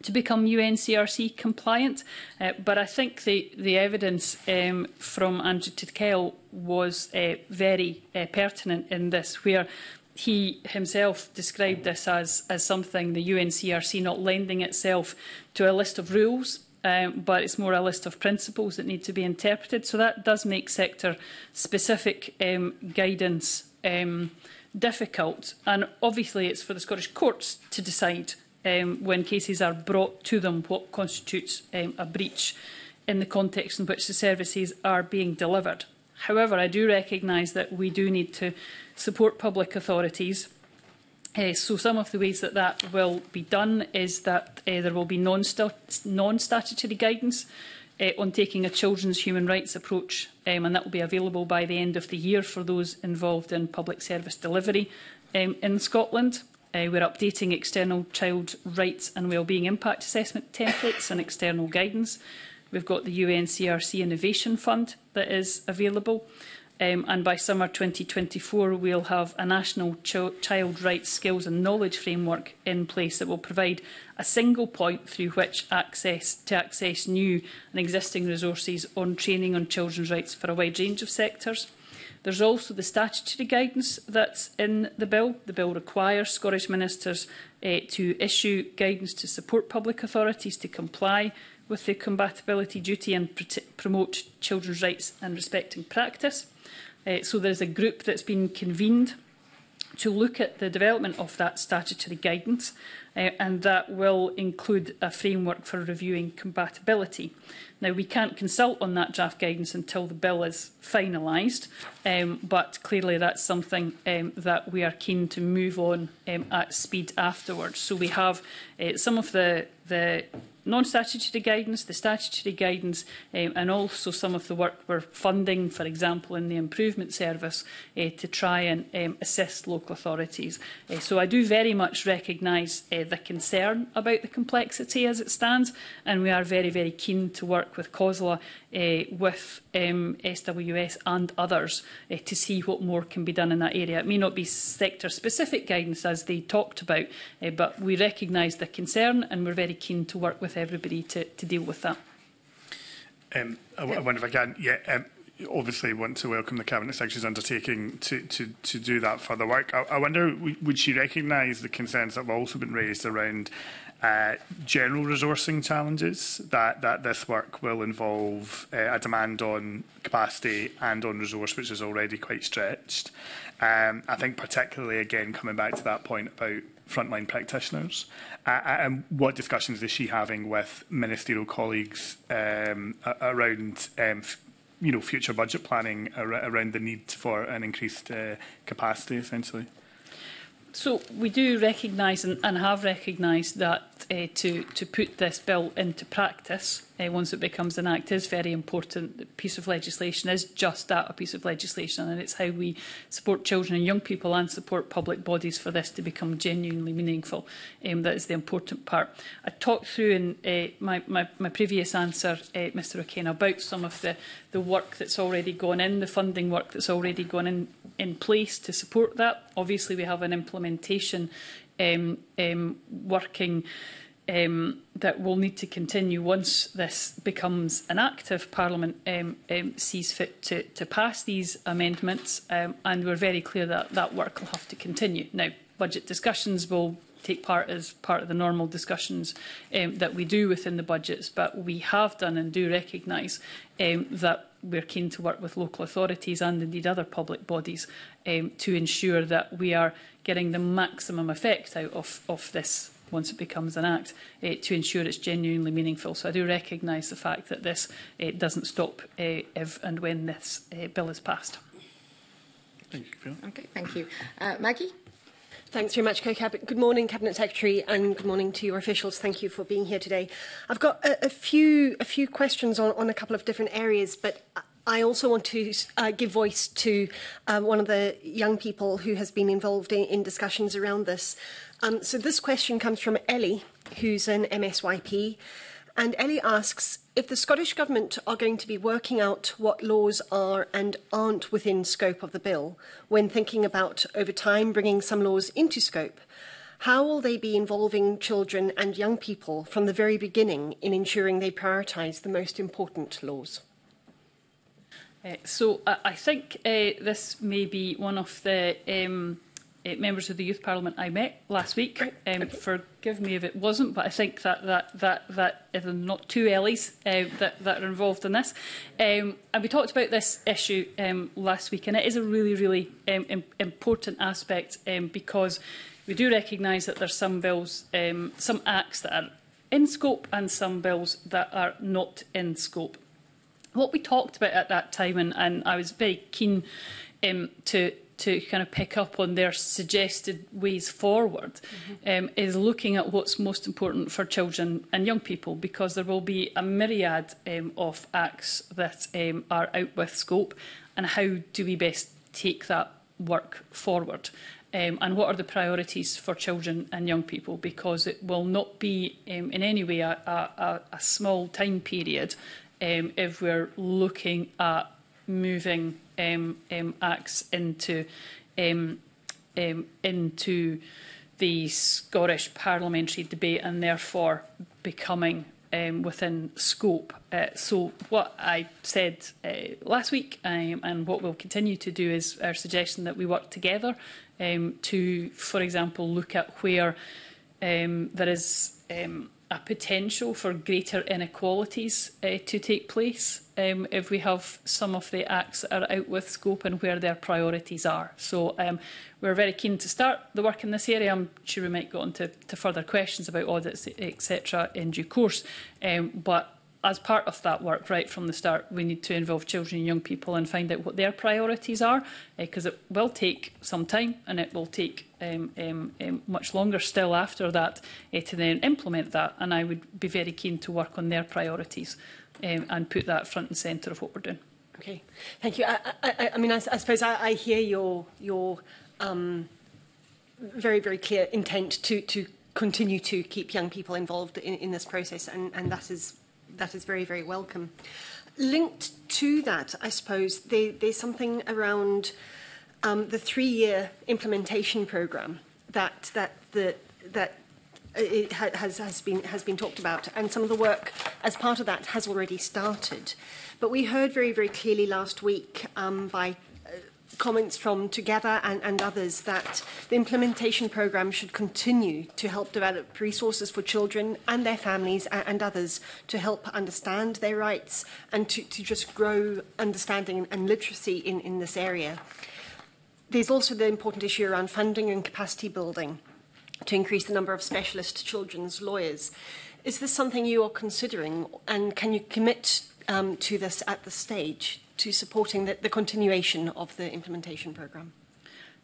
to become UNCRC compliant. Uh, but I think the, the evidence um, from Andrew Tidkell was uh, very uh, pertinent in this, where he himself described this as, as something, the UNCRC not lending itself to a list of rules um, but it's more a list of principles that need to be interpreted. So that does make sector-specific um, guidance um, difficult. And obviously it's for the Scottish courts to decide um, when cases are brought to them what constitutes um, a breach in the context in which the services are being delivered. However, I do recognise that we do need to support public authorities – Uh, so some of the ways that that will be done is that uh, there will be non-statutory guidance uh, on taking a children's human rights approach, um, and that will be available by the end of the year for those involved in public service delivery um, in Scotland. Uh, we're updating external child rights and wellbeing impact assessment templates and external guidance. We've got the UNCRC Innovation Fund that is available. Um, and by summer 2024, we'll have a national ch child rights skills and knowledge framework in place that will provide a single point through which access to access new and existing resources on training on children's rights for a wide range of sectors. There's also the statutory guidance that's in the bill. The bill requires Scottish ministers eh, to issue guidance to support public authorities to comply with the compatibility duty and pr promote children's rights and respecting practice. Uh, so there's a group that's been convened to look at the development of that statutory guidance, uh, and that will include a framework for reviewing compatibility. Now, we can't consult on that draft guidance until the bill is finalised, um, but clearly that's something um, that we are keen to move on um, at speed afterwards. So we have uh, some of the, the non-statutory guidance, the statutory guidance, um, and also some of the work we're funding, for example, in the Improvement Service uh, to try and um, assist local authorities. Uh, so I do very much recognise uh, the concern about the complexity as it stands, and we are very, very keen to work with COSLA, uh, with um, SWS and others uh, to see what more can be done in that area. It may not be sector-specific guidance, as they talked about, uh, but we recognise the concern and we're very keen to work with with everybody to, to deal with that. Um, I, I wonder if I can. Yeah, um, obviously want to welcome the cabinet secretary's undertaking to to to do that further work. I, I wonder would she recognise the concerns that have also been raised around uh, general resourcing challenges that that this work will involve uh, a demand on capacity and on resource which is already quite stretched. Um, I think particularly again coming back to that point about frontline practitioners? Uh, and what discussions is she having with ministerial colleagues um, around um, you know, future budget planning ar around the need for an increased uh, capacity, essentially? So we do recognise and, and have recognised that uh, to, to put this bill into practice uh, once it becomes an act is very important. The piece of legislation is just that, a piece of legislation, and it's how we support children and young people and support public bodies for this to become genuinely meaningful. Um, that is the important part. I talked through in uh, my, my, my previous answer, uh, Mr O'Kane, about some of the, the work that's already gone in, the funding work that's already gone in, in place to support that. Obviously, we have an implementation um, um, working um, that will need to continue once this becomes an active Parliament um, um, sees fit to, to pass these amendments, um, and we're very clear that that work will have to continue. Now, budget discussions will take part as part of the normal discussions um, that we do within the budgets, but we have done and do recognise um, that we're keen to work with local authorities and indeed other public bodies um, to ensure that we are getting the maximum effect out of, of this once it becomes an act, uh, to ensure it's genuinely meaningful. So I do recognise the fact that this uh, doesn't stop uh, if and when this uh, bill is passed. Thank you, Okay, thank you. Uh, Maggie? Thanks very much, Co-Cabinet. Good morning, Cabinet Secretary, and good morning to your officials. Thank you for being here today. I've got a, a few a few questions on, on a couple of different areas, but I also want to uh, give voice to uh, one of the young people who has been involved in, in discussions around this. Um, so this question comes from Ellie, who's an MSYP. And Ellie asks if the Scottish Government are going to be working out what laws are and aren't within scope of the bill when thinking about, over time, bringing some laws into scope, how will they be involving children and young people from the very beginning in ensuring they prioritise the most important laws? Uh, so I, I think uh, this may be one of the um, uh, members of the Youth Parliament I met last week. Um, forgive me if it wasn't, but I think that that that that if there not two Ellie's uh, that that are involved in this, um, and we talked about this issue um, last week, and it is a really really um, important aspect um, because we do recognise that there's some bills, um, some acts that are in scope, and some bills that are not in scope. What we talked about at that time, and, and I was very keen um, to to kind of pick up on their suggested ways forward mm -hmm. um, is looking at what's most important for children and young people because there will be a myriad um, of acts that um, are out with scope and how do we best take that work forward um, and what are the priorities for children and young people because it will not be um, in any way a, a, a small time period um, if we're looking at moving um, um, acts into um, um, into the Scottish parliamentary debate and therefore becoming um, within scope. Uh, so what I said uh, last week um, and what we'll continue to do is our suggestion that we work together um, to, for example, look at where um, there is um, a potential for greater inequalities uh, to take place um, if we have some of the acts that are out with scope and where their priorities are. So um, we're very keen to start the work in this area. I'm sure we might go on to, to further questions about audits, etc. in due course. Um, but as part of that work right from the start, we need to involve children and young people and find out what their priorities are, because eh, uh, it will take some time and it will take um, um, um, much longer still after that uh, to then implement that. And I would be very keen to work on their priorities um, and put that front and centre of what we're doing. Okay, thank you. I, I, I mean, I, I suppose I, I hear your your um, very very clear intent to to continue to keep young people involved in, in this process, and, and that is that is very, very welcome. Linked to that, I suppose, there, there's something around um, the three-year implementation program that that the that uh, it ha has has been has been talked about, and some of the work as part of that has already started. But we heard very very clearly last week um, by comments from Together and, and others that the implementation programme should continue to help develop resources for children and their families and, and others to help understand their rights and to, to just grow understanding and literacy in, in this area. There's also the important issue around funding and capacity building to increase the number of specialist children's lawyers. Is this something you are considering and can you commit um, to this at the stage? to supporting the, the continuation of the implementation programme?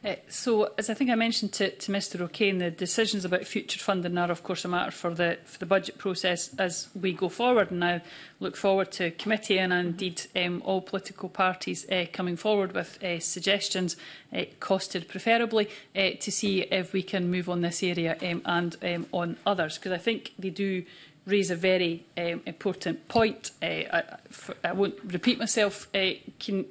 Uh, so, as I think I mentioned to, to Mr O'Kane, the decisions about future funding are, of course, a matter for the, for the budget process as we go forward. And I look forward to committee and, indeed um, all political parties uh, coming forward with uh, suggestions, uh, costed preferably, uh, to see if we can move on this area um, and um, on others. Because I think they do raise a very um, important point. Uh, I, I, won't repeat myself, uh, eh,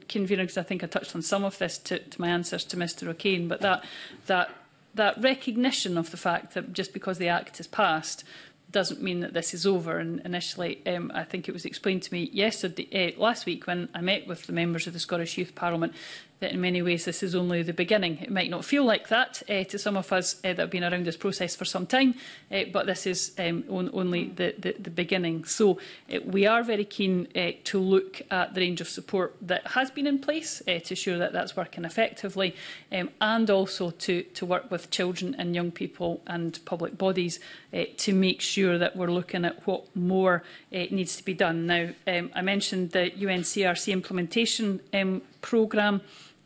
Convener, because I think I touched on some of this to, to my answers to Mr O'Kane, but that, that, that recognition of the fact that just because the Act is passed doesn't mean that this is over. And initially, um, I think it was explained to me yesterday, uh, last week, when I met with the members of the Scottish Youth Parliament, that in many ways this is only the beginning. It might not feel like that uh, to some of us uh, that have been around this process for some time, uh, but this is um, on, only the, the, the beginning. So uh, we are very keen uh, to look at the range of support that has been in place uh, to ensure that that's working effectively um, and also to, to work with children and young people and public bodies uh, to make sure that we're looking at what more uh, needs to be done. Now, um, I mentioned the UNCRC implementation um, programme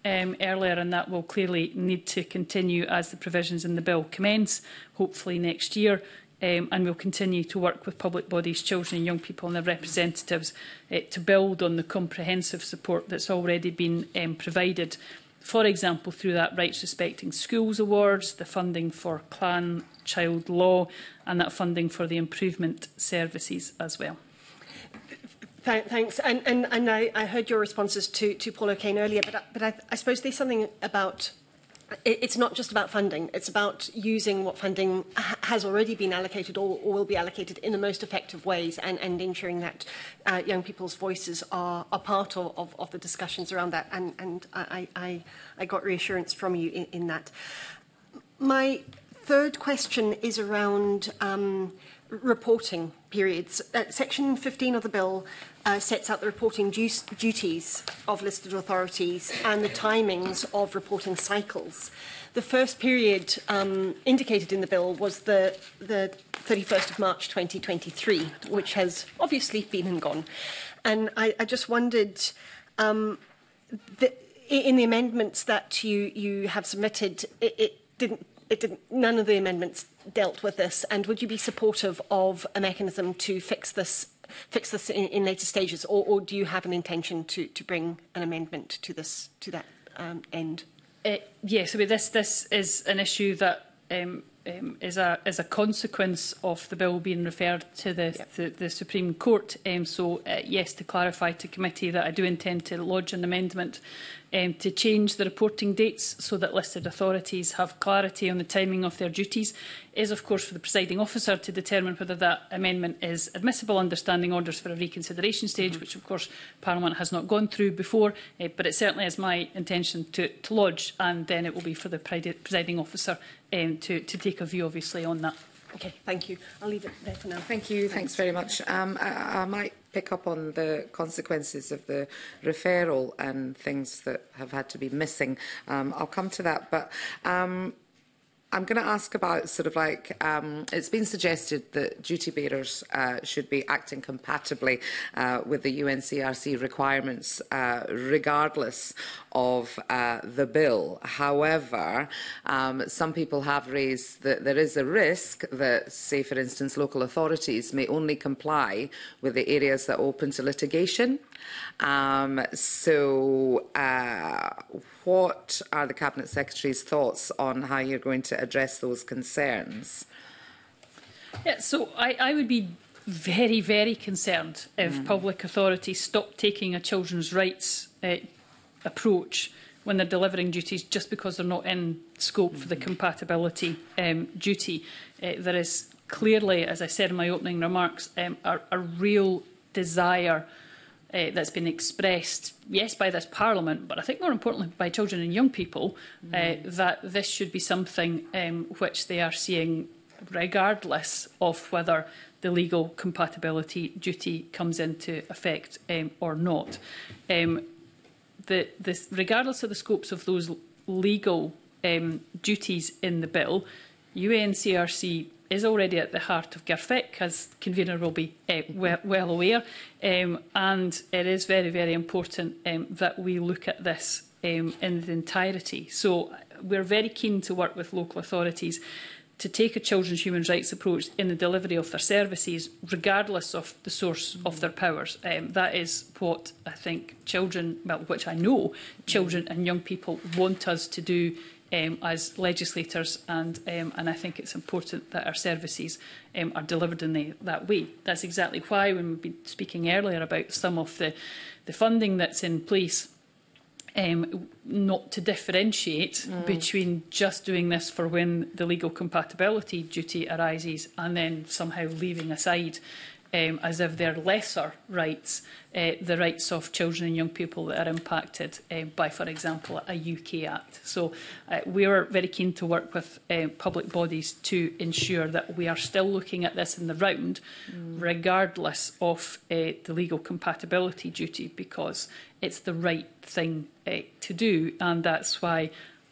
um, earlier, and that will clearly need to continue as the provisions in the bill commence, hopefully next year. Um, and we'll continue to work with public bodies, children and young people and their representatives uh, to build on the comprehensive support that's already been um, provided. For example, through that Rights Respecting Schools Awards, the funding for Clan Child Law and that funding for the improvement services as well. Th thanks. And, and, and I, I, heard your responses to, to Paul O'Kane earlier, but, I, but I, I suppose there's something about it's not just about funding, it's about using what funding has already been allocated or, or will be allocated in the most effective ways and, and ensuring that uh, young people's voices are, are part of, of, of, the discussions around that. And, and I, I, I, got reassurance from you in, in, that. My third question is around um, reporting periods. Uh, section 15 of the bill uh, sets out the reporting du duties of listed authorities and the timings of reporting cycles. The first period um, indicated in the bill was the, the 31st of March 2023, which has obviously been and gone. And I, I just wondered, um, the, in the amendments that you, you have submitted, it, it didn't it didn't, none of the amendments dealt with this, and would you be supportive of a mechanism to fix this fix this in, in later stages, or, or do you have an intention to, to bring an amendment to this to that um, end? Uh, yes, I mean this this is an issue that um, um, is a is a consequence of the bill being referred to the yep. the, the Supreme Court. Um, so uh, yes, to clarify to committee that I do intend to lodge an amendment um, to change the reporting dates so that listed authorities have clarity on the timing of their duties is, of course, for the presiding officer to determine whether that amendment is admissible under standing orders for a reconsideration stage, mm -hmm. which, of course, Parliament has not gone through before, uh, but it certainly is my intention to, to lodge, and then it will be for the presiding officer um, to, to take a view, obviously, on that. Okay, thank you. I'll leave it there for now. Thank you. Thanks, Thanks very much. Um, I, I might pick up on the consequences of the referral and things that have had to be missing. Um, I'll come to that, but um, I'm going to ask about sort of like um, it's been suggested that duty bearers uh, should be acting compatibly uh, with the UNCRC requirements, uh, regardless of uh, the bill. However, um, some people have raised that there is a risk that, say, for instance, local authorities may only comply with the areas that are open to litigation. Um, so, uh, what are the Cabinet Secretary's thoughts on how you're going to address those concerns? Yeah, so I, I would be very, very concerned if mm. public authorities stop taking a children's rights uh, approach when they're delivering duties just because they're not in scope for the mm-hmm. compatibility um, duty. Uh, there is clearly, as I said in my opening remarks, um, a, a real desire uh, that's been expressed, yes, by this Parliament, but I think more importantly by children and young people, mm. uh, mm-hmm. that this should be something um, which they are seeing regardless of whether the legal compatibility duty comes into effect um, or not. Um, the, this, regardless of the scopes of those legal um, duties in the bill, UNCRC is already at the heart of GERFIC, as convener will be uh, well, well, aware, um, and it is very, very important um, that we look at this um, in the entirety. So we're very keen to work with local authorities to take a children's human rights approach in the delivery of their services, regardless of the source of their powers. Um, that is what I think children, well, which I know children and young people want us to do um, as legislators, and um, and I think it's important that our services um, are delivered in the, that way. That's exactly why, when we've been speaking earlier about some of the the funding that's in place um, not to differentiate mm. between just doing this for when the legal compatibility duty arises and then somehow leaving aside um, as if they're lesser rights, uh, the rights of children and young people that are impacted uh, by, for example, a UK Act. So uh, we are very keen to work with uh, public bodies to ensure that we are still looking at this in the round, mm. regardless of uh, the legal compatibility duty, because it's the right thing uh, to do. And that's why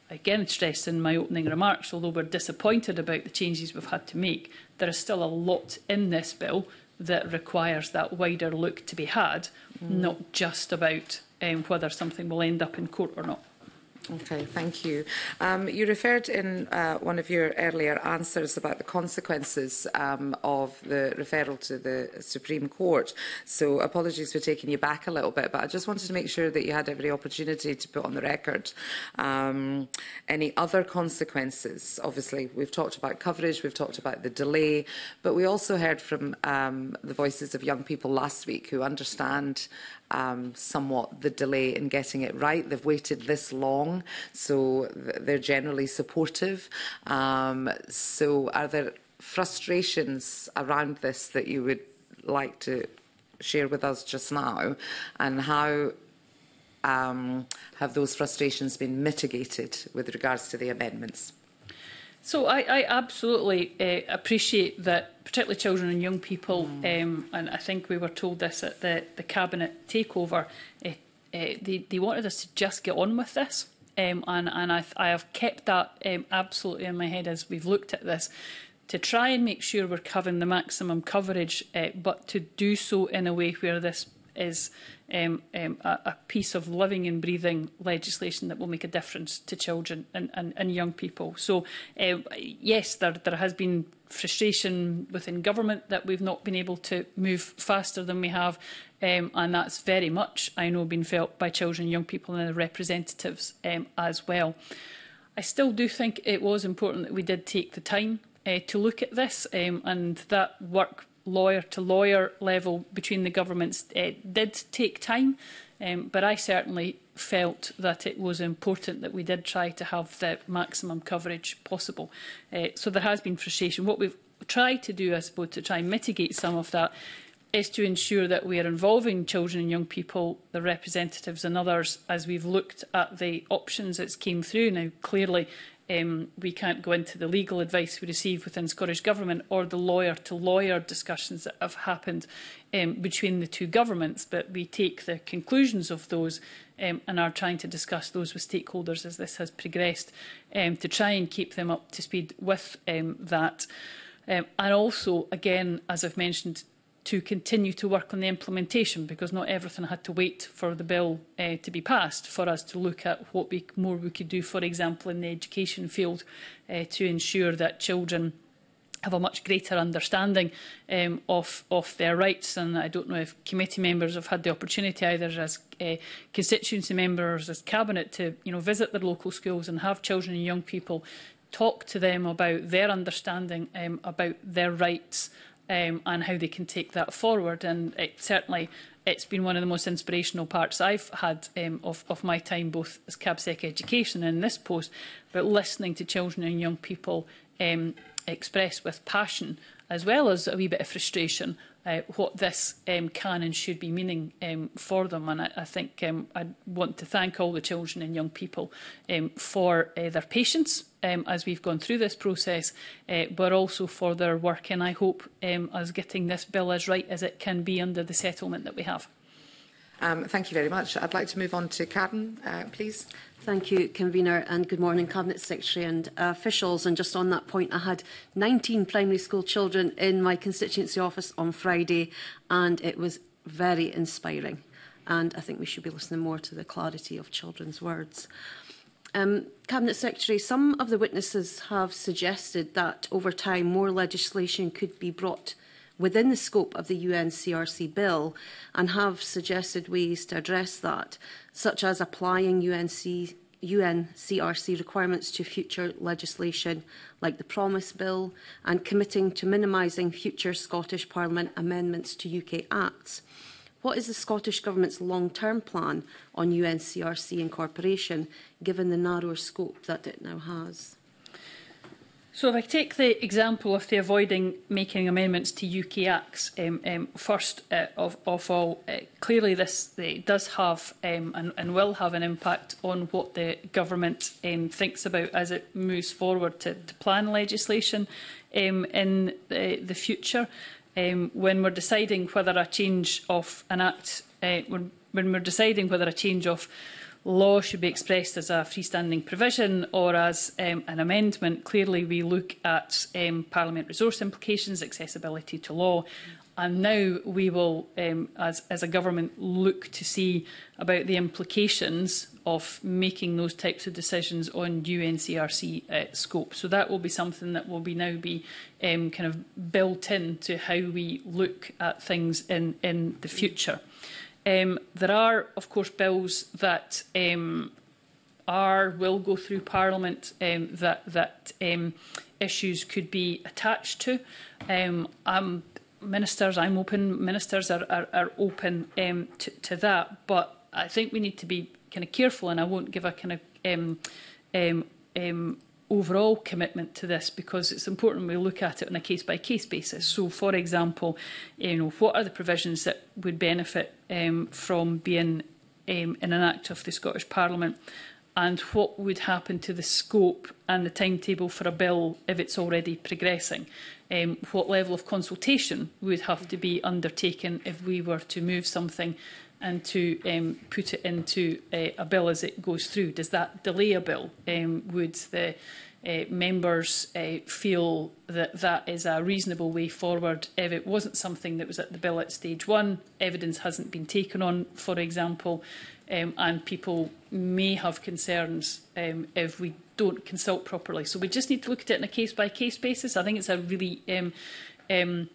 again stressed in my opening remarks, although we're disappointed about the changes we've had to make, there is still a lot in this bill that requires that wider look to be had, mm. not just about um, whether something will end up in court or not. Okay, thank you. Um, you referred in uh, one of your earlier answers about the consequences um, of the referral to the Supreme Court. So apologies for taking you back a little bit, but I just wanted to make sure that you had every opportunity to put on the record um, any other consequences. Obviously, we've talked about coverage, we've talked about the delay, but we also heard from um, the voices of young people last week who understand um, somewhat the delay in getting it right. They've waited this long, so they're generally supportive. Um, so, are there frustrations around this that you would like to share with us just now, and how? Um, have those frustrations been mitigated with regards to the amendments? So I, I absolutely uh, appreciate that, particularly children and young people, mm. um, and I think we were told this at the, the cabinet takeover. Uh, uh, they, they wanted us to just get on with this. Um, and and I, I have kept that um, absolutely in my head as we've looked at this to try and make sure we're covering the maximum coverage, uh, but to do so in a way where this is um, um, a, a piece of living and breathing legislation that will make a difference to children and, and, and young people. So, uh, yes, there, there has been frustration within government that we've not been able to move faster than we have. Um, and that's very much, I know, been felt by children, and young people and their representatives um, as well. I still do think it was important that we did take the time uh, to look at this um, and that work lawyer to lawyer level between the governments uh, did take time, um, but I certainly felt that it was important that we did try to have the maximum coverage possible. Uh, so there has been frustration. What we've tried to do, I suppose, to try and mitigate some of that is to ensure that we are involving children and young people, the representatives and others, as we've looked at the options that came through. Now, clearly, um, we can't go into the legal advice we receive within Scottish Government or the lawyer-to-lawyer -lawyer discussions that have happened um, between the two governments, but we take the conclusions of those um, and are trying to discuss those with stakeholders as this has progressed um, to try and keep them up to speed with um, that. Um, and also, again, as I've mentioned, to continue to work on the implementation because not everything had to wait for the bill uh, to be passed for us to look at what we, more we could do, for example, in the education field uh, to ensure that children have a much greater understanding um, of, of their rights. And I don't know if committee members have had the opportunity either as uh, constituency members, as cabinet, to you know, visit their local schools and have children and young people talk to them about their understanding um, about their rights um, and how they can take that forward. And it, certainly it's been one of the most inspirational parts I've had um, of, of my time, both as CABSEC Education and in this post, but listening to children and young people um, express with passion, as well as a wee bit of frustration, uh, what this um, can and should be meaning um, for them. And I, I think um, I want to thank all the children and young people um, for uh, their patience um, as we've gone through this process, uh, but also for their work. And I hope um, us getting this bill as right as it can be under the settlement that we have. Um, thank you very much. I'd like to move on to Karen, uh, please. Thank you, Convener, and good morning, Cabinet Secretary and uh, officials. And just on that point, I had 19 primary school children in my constituency office on Friday, and it was very inspiring. And I think we should be listening more to the clarity of children's words. Um, Cabinet Secretary, some of the witnesses have suggested that over time more legislation could be brought within the scope of the UNCRC bill and have suggested ways to address that, such as applying UNC, UNCRC requirements to future legislation like the Promise Bill and committing to minimising future Scottish Parliament amendments to UK Acts. What is the Scottish Government's long-term plan on UNCRC incorporation, given the narrower scope that it now has? So if I take the example of the avoiding making amendments to UK acts um, um, first uh, of, of all, uh, clearly this uh, does have um, and, and, will have an impact on what the government um, thinks about as it moves forward to, to plan legislation um, in the, the future um, when we're deciding whether a change of an act, uh, when, when we're deciding whether a change of law should be expressed as a freestanding provision or as um, an amendment, clearly we look at um, Parliament resource implications, accessibility to law, And now we will, um, as, as a government, look to see about the implications of making those types of decisions on UNCRC uh, scope. So that will be something that will be now be um, kind of built in to how we look at things in, in the future. Um, there are, of course, bills that um, are will go through Parliament um, that that um, issues could be attached to. Um, I'm ministers, I'm open, ministers are, are, are open um, to, to that, but I think we need to be kind of careful and I won't give a kind of um, um, um, overall commitment to this because it's important we look at it on a case by case basis. So, for example, you know, what are the provisions that would benefit um, from being um, in an act of the Scottish Parliament? and what would happen to the scope and the timetable for a bill if it's already progressing. Um, what level of consultation would have to be undertaken if we were to move something and to um, put it into a, uh, a bill as it goes through? Does that delay a bill? Um, would the uh, members uh, feel that that is a reasonable way forward if it wasn't something that was at the bill at stage one, evidence hasn't been taken on, for example, um, and people may have concerns um, if we don't consult properly. So we just need to look at it on a case-by-case -case basis. I think it's a really um, um,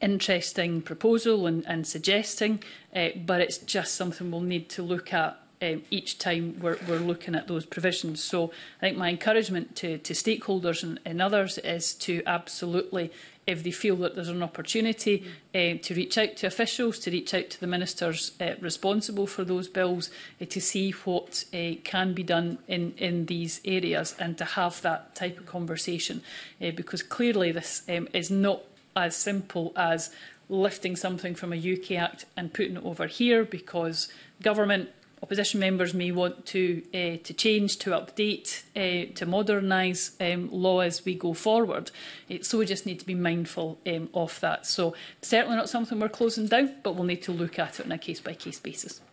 interesting proposal and, and suggesting, uh, but it's just something we'll need to look at um, each time we're, we're looking at those provisions. So I think my encouragement to, to stakeholders and, and others is to absolutely, if they feel that there's an opportunity, uh, to reach out to officials, to reach out to the ministers uh, responsible for those bills, uh, to see what uh, can be done in, in these areas and to have that type of conversation. Uh, because clearly this um, is not as simple as lifting something from a UK Act and putting it over here because government opposition members may want to uh, to change, to update, uh, to modernise um, law as we go forward. It, eh, so we just need to be mindful um, of that. So certainly not something we're closing down, but we'll need to look at it on a case by case basis.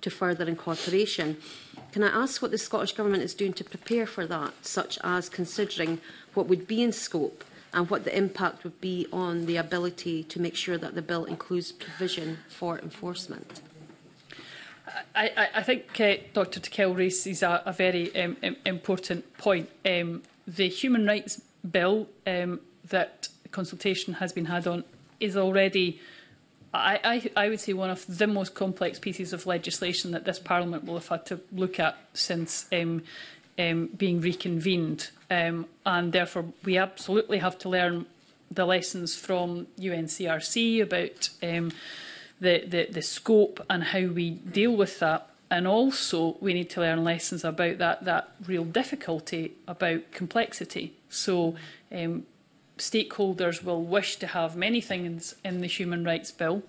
to further incorporation. Can I ask what the Scottish Government is doing to prepare for that, such as considering what would be in scope and what the impact would be on the ability to make sure that the bill includes provision for enforcement? I, I, I think uh, Dr Tickell raises a, a very um, important point. Um, the Human Rights Bill um, that consultation has been had on is already, I, I, I would say, one of the most complex pieces of legislation that this Parliament will have had to look at since um, um, being reconvened. Um, and therefore, we absolutely have to learn the lessons from UNCRC about um, the, the, the scope and how we deal with that. And also, we need to learn lessons about that, that real difficulty about complexity. So, um, stakeholders will wish to have many things in the Human Rights Bill,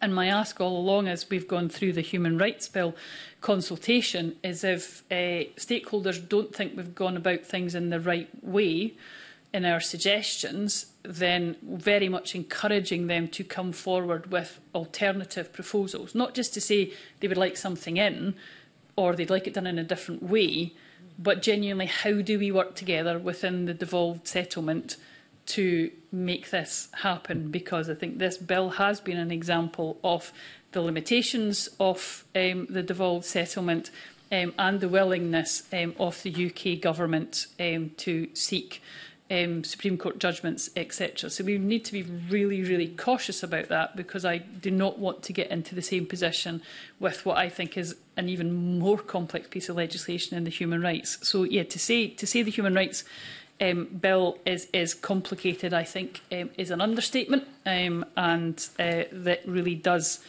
and my ask all along as we've gone through the Human Rights Bill consultation is if uh, stakeholders don't think we've gone about things in the right way in our suggestions, then very much encouraging them to come forward with alternative proposals. Not just to say they would like something in or they'd like it done in a different way, but genuinely how do we work together within the devolved settlement – to make this happen because I think this bill has been an example of the limitations of um, the devolved settlement um, and the willingness um, of the UK government um, to seek um, Supreme Court judgments, etc. So we need to be really, really cautious about that because I do not want to get into the same position with what I think is an even more complex piece of legislation in the human rights. So yeah, to say to say the human rights um, bill is, is complicated, I think, um, is an understatement, um, and uh, that really does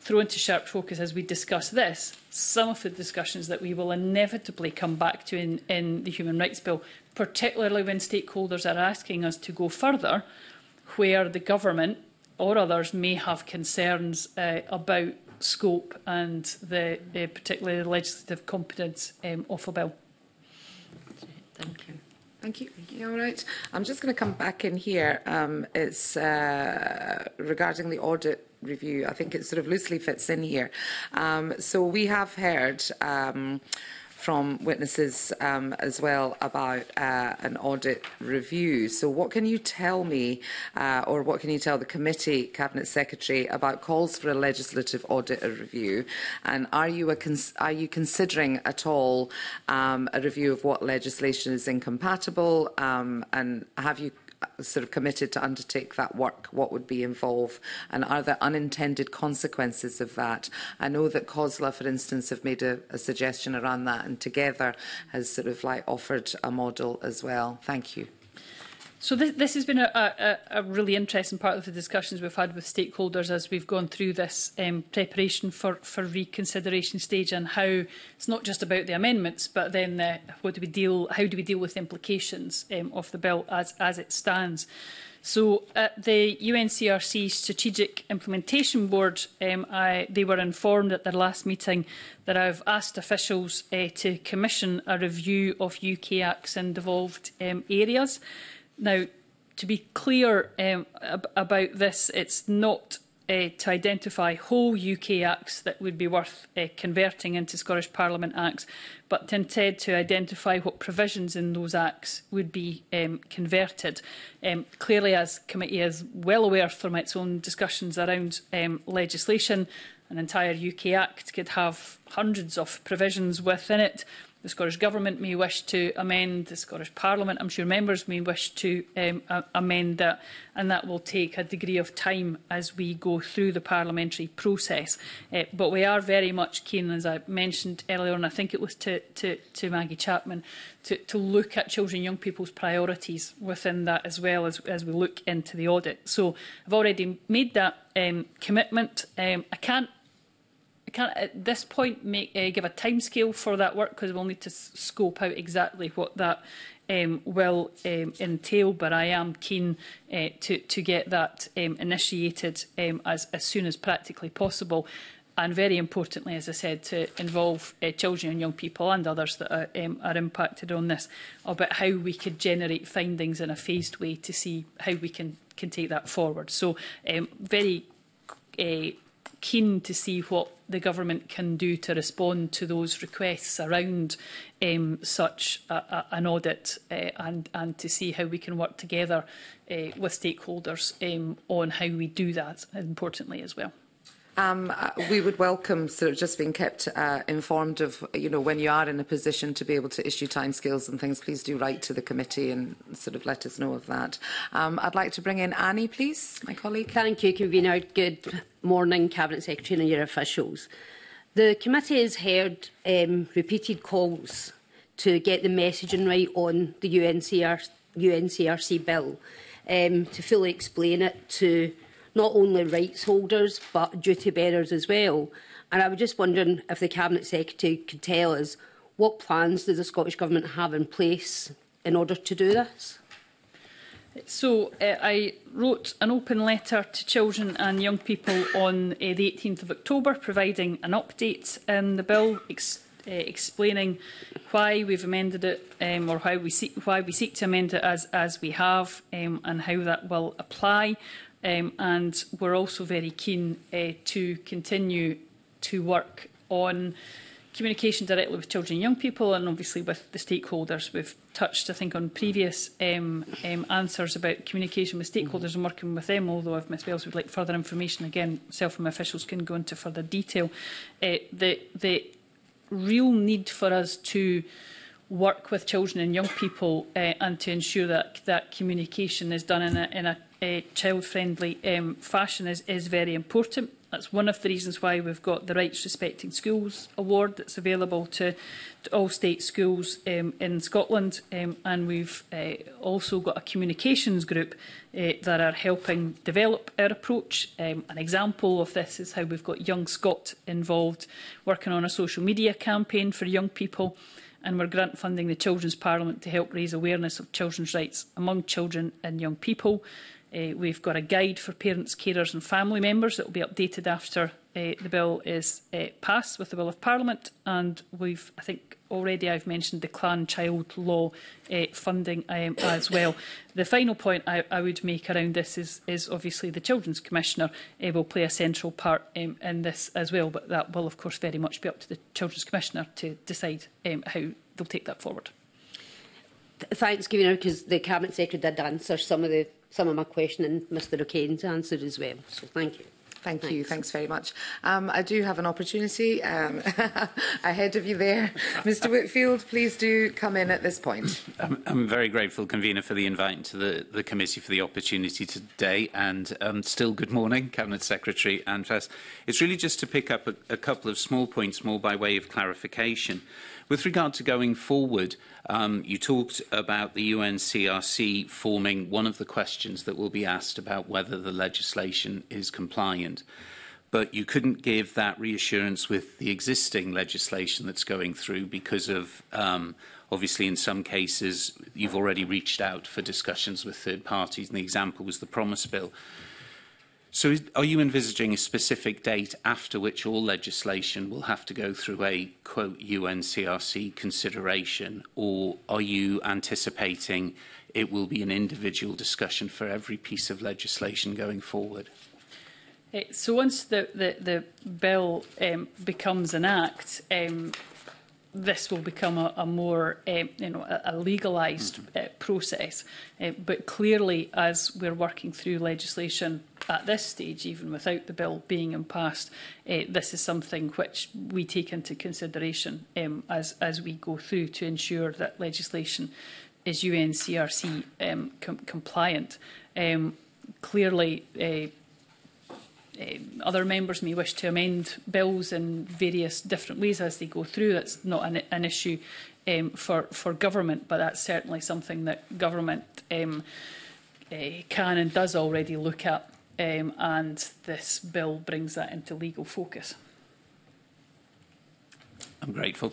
throw into sharp focus as we discuss this some of the discussions that we will inevitably come back to in, in the Human Rights Bill, particularly when stakeholders are asking us to go further, where the government or others may have concerns uh, about scope and the uh, particularly the legislative competence um, of a bill. Thank you. Thank you. Yeah, all right. I'm just going to come back in here. Um, it's uh, regarding the audit review. I think it sort of loosely fits in here. Um, so we have heard um, from witnesses um, as well about uh, an audit review. So what can you tell me uh, or what can you tell the committee, Cabinet Secretary, about calls for a legislative audit or review? And are you, a are you considering at all um, a review of what legislation is incompatible? Um, and have you sort of committed to undertake that work, what would be involved and are there unintended consequences of that? I know that COSLA, for instance, have made a, a suggestion around that and together has sort of like offered a model as well. Thank you. So this, this has been a, a, a really interesting part of the discussions we've had with stakeholders as we've gone through this um, preparation for, for reconsideration stage and how it's not just about the amendments, but then the, what do we deal, how do we deal with the implications um, of the bill as, as it stands. So at the UNCRC Strategic Implementation Board, um, I, they were informed at their last meeting that I've asked officials uh, to commission a review of UK acts in devolved um, areas. Now, to be clear um, ab about this, it's not uh, to identify whole UK acts that would be worth uh, converting into Scottish Parliament acts, but instead to identify what provisions in those acts would be um, converted. Um, clearly, as committee is well aware from its own discussions around um, legislation, an entire UK Act could have hundreds of provisions within it The Scottish Government may wish to amend, the Scottish Parliament, I'm sure members may wish to um, amend that, and that will take a degree of time as we go through the parliamentary process. Uh, but we are very much keen, as I mentioned earlier, and I think it was to, to, to Maggie Chapman, to, to look at children and young people's priorities within that as well as, as we look into the audit. So I've already made that um, commitment. Um, I can't can at this point make uh, give a timescale for that work because we'll need to scope out exactly what that um, will um, entail. But I am keen uh, to to get that um, initiated um, as as soon as practically possible. And very importantly, as I said, to involve uh, children and young people and others that are, um, are impacted on this about how we could generate findings in a phased way to see how we can, can take that forward. So um, very uh, keen to see what the government can do to respond to those requests around um, such a, a, an audit uh, and, and to see how we can work together uh, with stakeholders um, on how we do that, importantly as well. Um, uh, we would welcome sort of just being kept uh, informed of, you know, when you are in a position to be able to issue timescales and things, please do write to the committee and sort of let us know of that. Um, I'd like to bring in Annie, please, my colleague. Thank you, Convener. Good morning Cabinet Secretary and your officials. The committee has heard um, repeated calls to get the messaging right on the UNCR, UNCRC bill, um, to fully explain it to not only rights holders but duty bearers as well. And I was just wondering if the Cabinet Secretary could tell us what plans does the Scottish Government have in place in order to do this? So uh, I wrote an open letter to children and young people on uh, the 18th of October, providing an update on um, the bill, ex uh, explaining why we've amended it um, or how we seek, why we seek to amend it as, as we have um, and how that will apply. Um, and we're also very keen uh, to continue to work on communication directly with children and young people and obviously with the stakeholders. We've touched, I think, on previous um, um, answers about communication with stakeholders mm -hmm. and working with them, although if Ms Wells would like further information, again, myself and officials can go into further detail. Uh, the, the real need for us to work with children and young people uh, and to ensure that that communication is done in a, in a, a uh, child-friendly um, fashion is, is very important. That's one of the reasons why we've got the Rights Respecting Schools Award that's available to, to all state schools um, in Scotland. Um, and we've uh, also got a communications group uh, that are helping develop our approach. Um, an example of this is how we've got Young Scot involved working on a social media campaign for young people and we're grant funding the Children's Parliament to help raise awareness of children's rights among children and young people. Uh, we've got a guide for parents, carers and family members that will be updated after uh, the bill is uh, passed with the Bill of Parliament. And we've, I think, already I've mentioned the Clan Child Law uh, funding um, as well. The final point I, I would make around this is, is obviously the Children's Commissioner uh, will play a central part um, in this as well, but that will of course very much be up to the Children's Commissioner to decide um, how they'll take that forward. Thanks, Gavina, because the Cabinet Secretary did answer some of the some of my question and Mr O'Kane's answer as well. So thank you. Thank Thanks. you. Thanks very much. Um, I do have an opportunity um, ahead of you there. Mr Whitfield, please do come in at this point. I'm, I'm very grateful, Convener, for the invite to the, the committee for the opportunity today. And um, still good morning, Cabinet Secretary and Anfas. It's really just to pick up a, a couple of small points more by way of clarification. With regard to going forward, um, you talked about the UNCRC forming one of the questions that will be asked about whether the legislation is compliant. But you couldn't give that reassurance with the existing legislation that's going through because of, um, obviously, in some cases, you've already reached out for discussions with third parties. And the example was the Promise Bill. So is, are you envisaging a specific date after which all legislation will have to go through a, quote, UNCRC consideration, or are you anticipating it will be an individual discussion for every piece of legislation going forward? So once the, the, the bill um, becomes an act, um, this will become a, a more, um, you know, a, a mm-hmm. uh, process. Uh, but clearly, as we're working through legislation at this stage, even without the bill being passed, uh, this is something which we take into consideration um, as, as we go through to ensure that legislation is UNCRC um, com compliant. Um, clearly, uh, Ehm, other members may wish to amend bills in various different ways as they go through. That's not an, an issue um, for, for government, but that's certainly something that government um, uh, can and does already look at, um, and this bill brings that into legal focus. I'm grateful.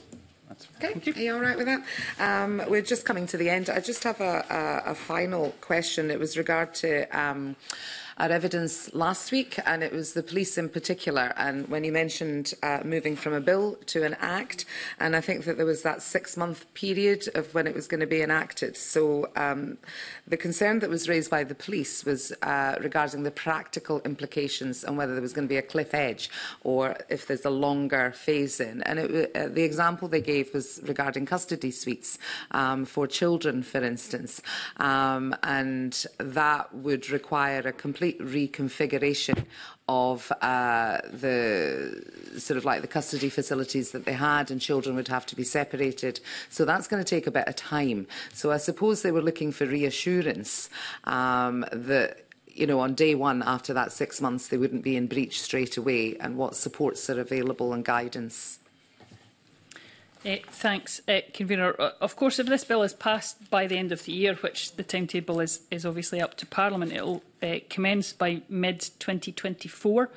Okay, are you all right with that? Um, we're just coming to the end. I just have a, a, a final question. It was regard to um, our evidence last week, and it was the police in particular. And when you mentioned uh, moving from a bill to an act, and I think that there was that six-month period of when it was going to be enacted. So um, the concern that was raised by the police was uh, regarding the practical implications and whether there was going to be a cliff edge or if there's a longer phase-in. And it, uh, the example they gave was regarding custody suites um, for children, for instance, um, and that would require a complete complete reconfiguration of uh, the sort of like the custody facilities that they had and children would have to be separated. So that's going to take a bit of time. So I suppose they were looking for reassurance um, that you know, on day one after that six months, they wouldn't be in breach straight away and what supports are available and guidance. Uh, thanks, uh, Convener. of course, if this bill is passed by the end of the year, which the timetable is, is obviously up to Parliament, it will uh, eh, commence by mid-2024.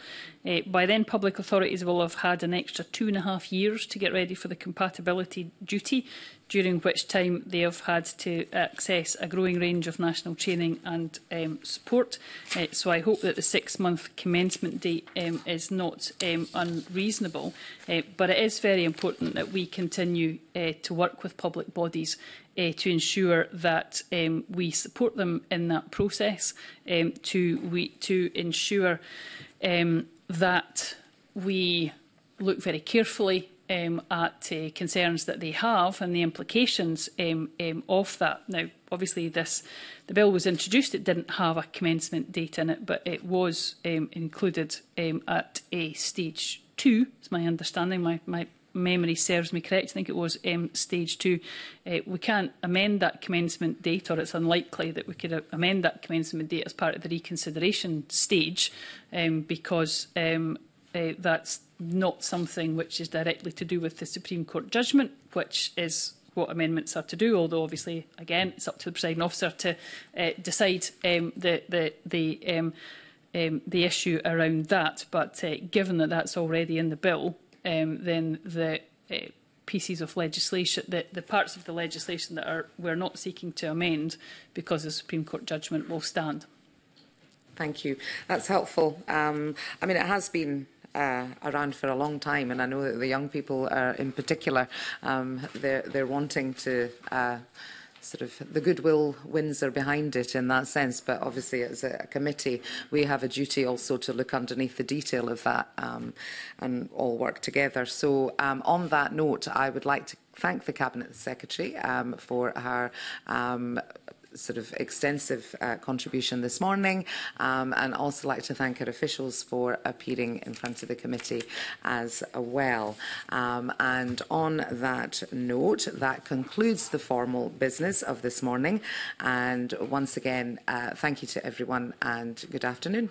Uh, by then, public authorities will have had an extra two and a half years to get ready for the compatibility duty during which time they have had to access a growing range of national training and um, support. Uh, so I hope that the six-month commencement date um, is not um, unreasonable, uh, but it is very important that we continue uh, to work with public bodies uh, to ensure that um, we support them in that process, um, to, we, to ensure um, that we look very carefully um, at uh, concerns that they have and the implications um, um, of that. Now, obviously, this the bill was introduced; it didn't have a commencement date in it, but it was um, included um, at a stage two. Is my understanding? My my memory serves me correct, I think it was um, stage two, uh, we can't amend that commencement date or it's unlikely that we could uh, amend that commencement date as part of the reconsideration stage um, because um, uh, that's not something which is directly to do with the Supreme Court judgment, which is what amendments are to do, although obviously, again, it's up to the presiding officer to uh, decide um, the, the, the, um, um, the issue around that. But uh, given that that's already in the bill, um, then the uh, pieces of legislation, the, the parts of the legislation that are, we're not seeking to amend because the Supreme Court judgment will stand. Thank you. That's helpful. Um, I mean, it has been uh, around for a long time, and I know that the young people are, in particular, um, they're, they're wanting to. Uh, sort of the goodwill wins are behind it in that sense but obviously as a committee we have a duty also to look underneath the detail of that um, and all work together so um, on that note I would like to thank the cabinet secretary um, for her um, sort of extensive uh, contribution this morning um, and also like to thank our officials for appearing in front of the committee as well. Um, and on that note, that concludes the formal business of this morning. And once again, uh, thank you to everyone and good afternoon.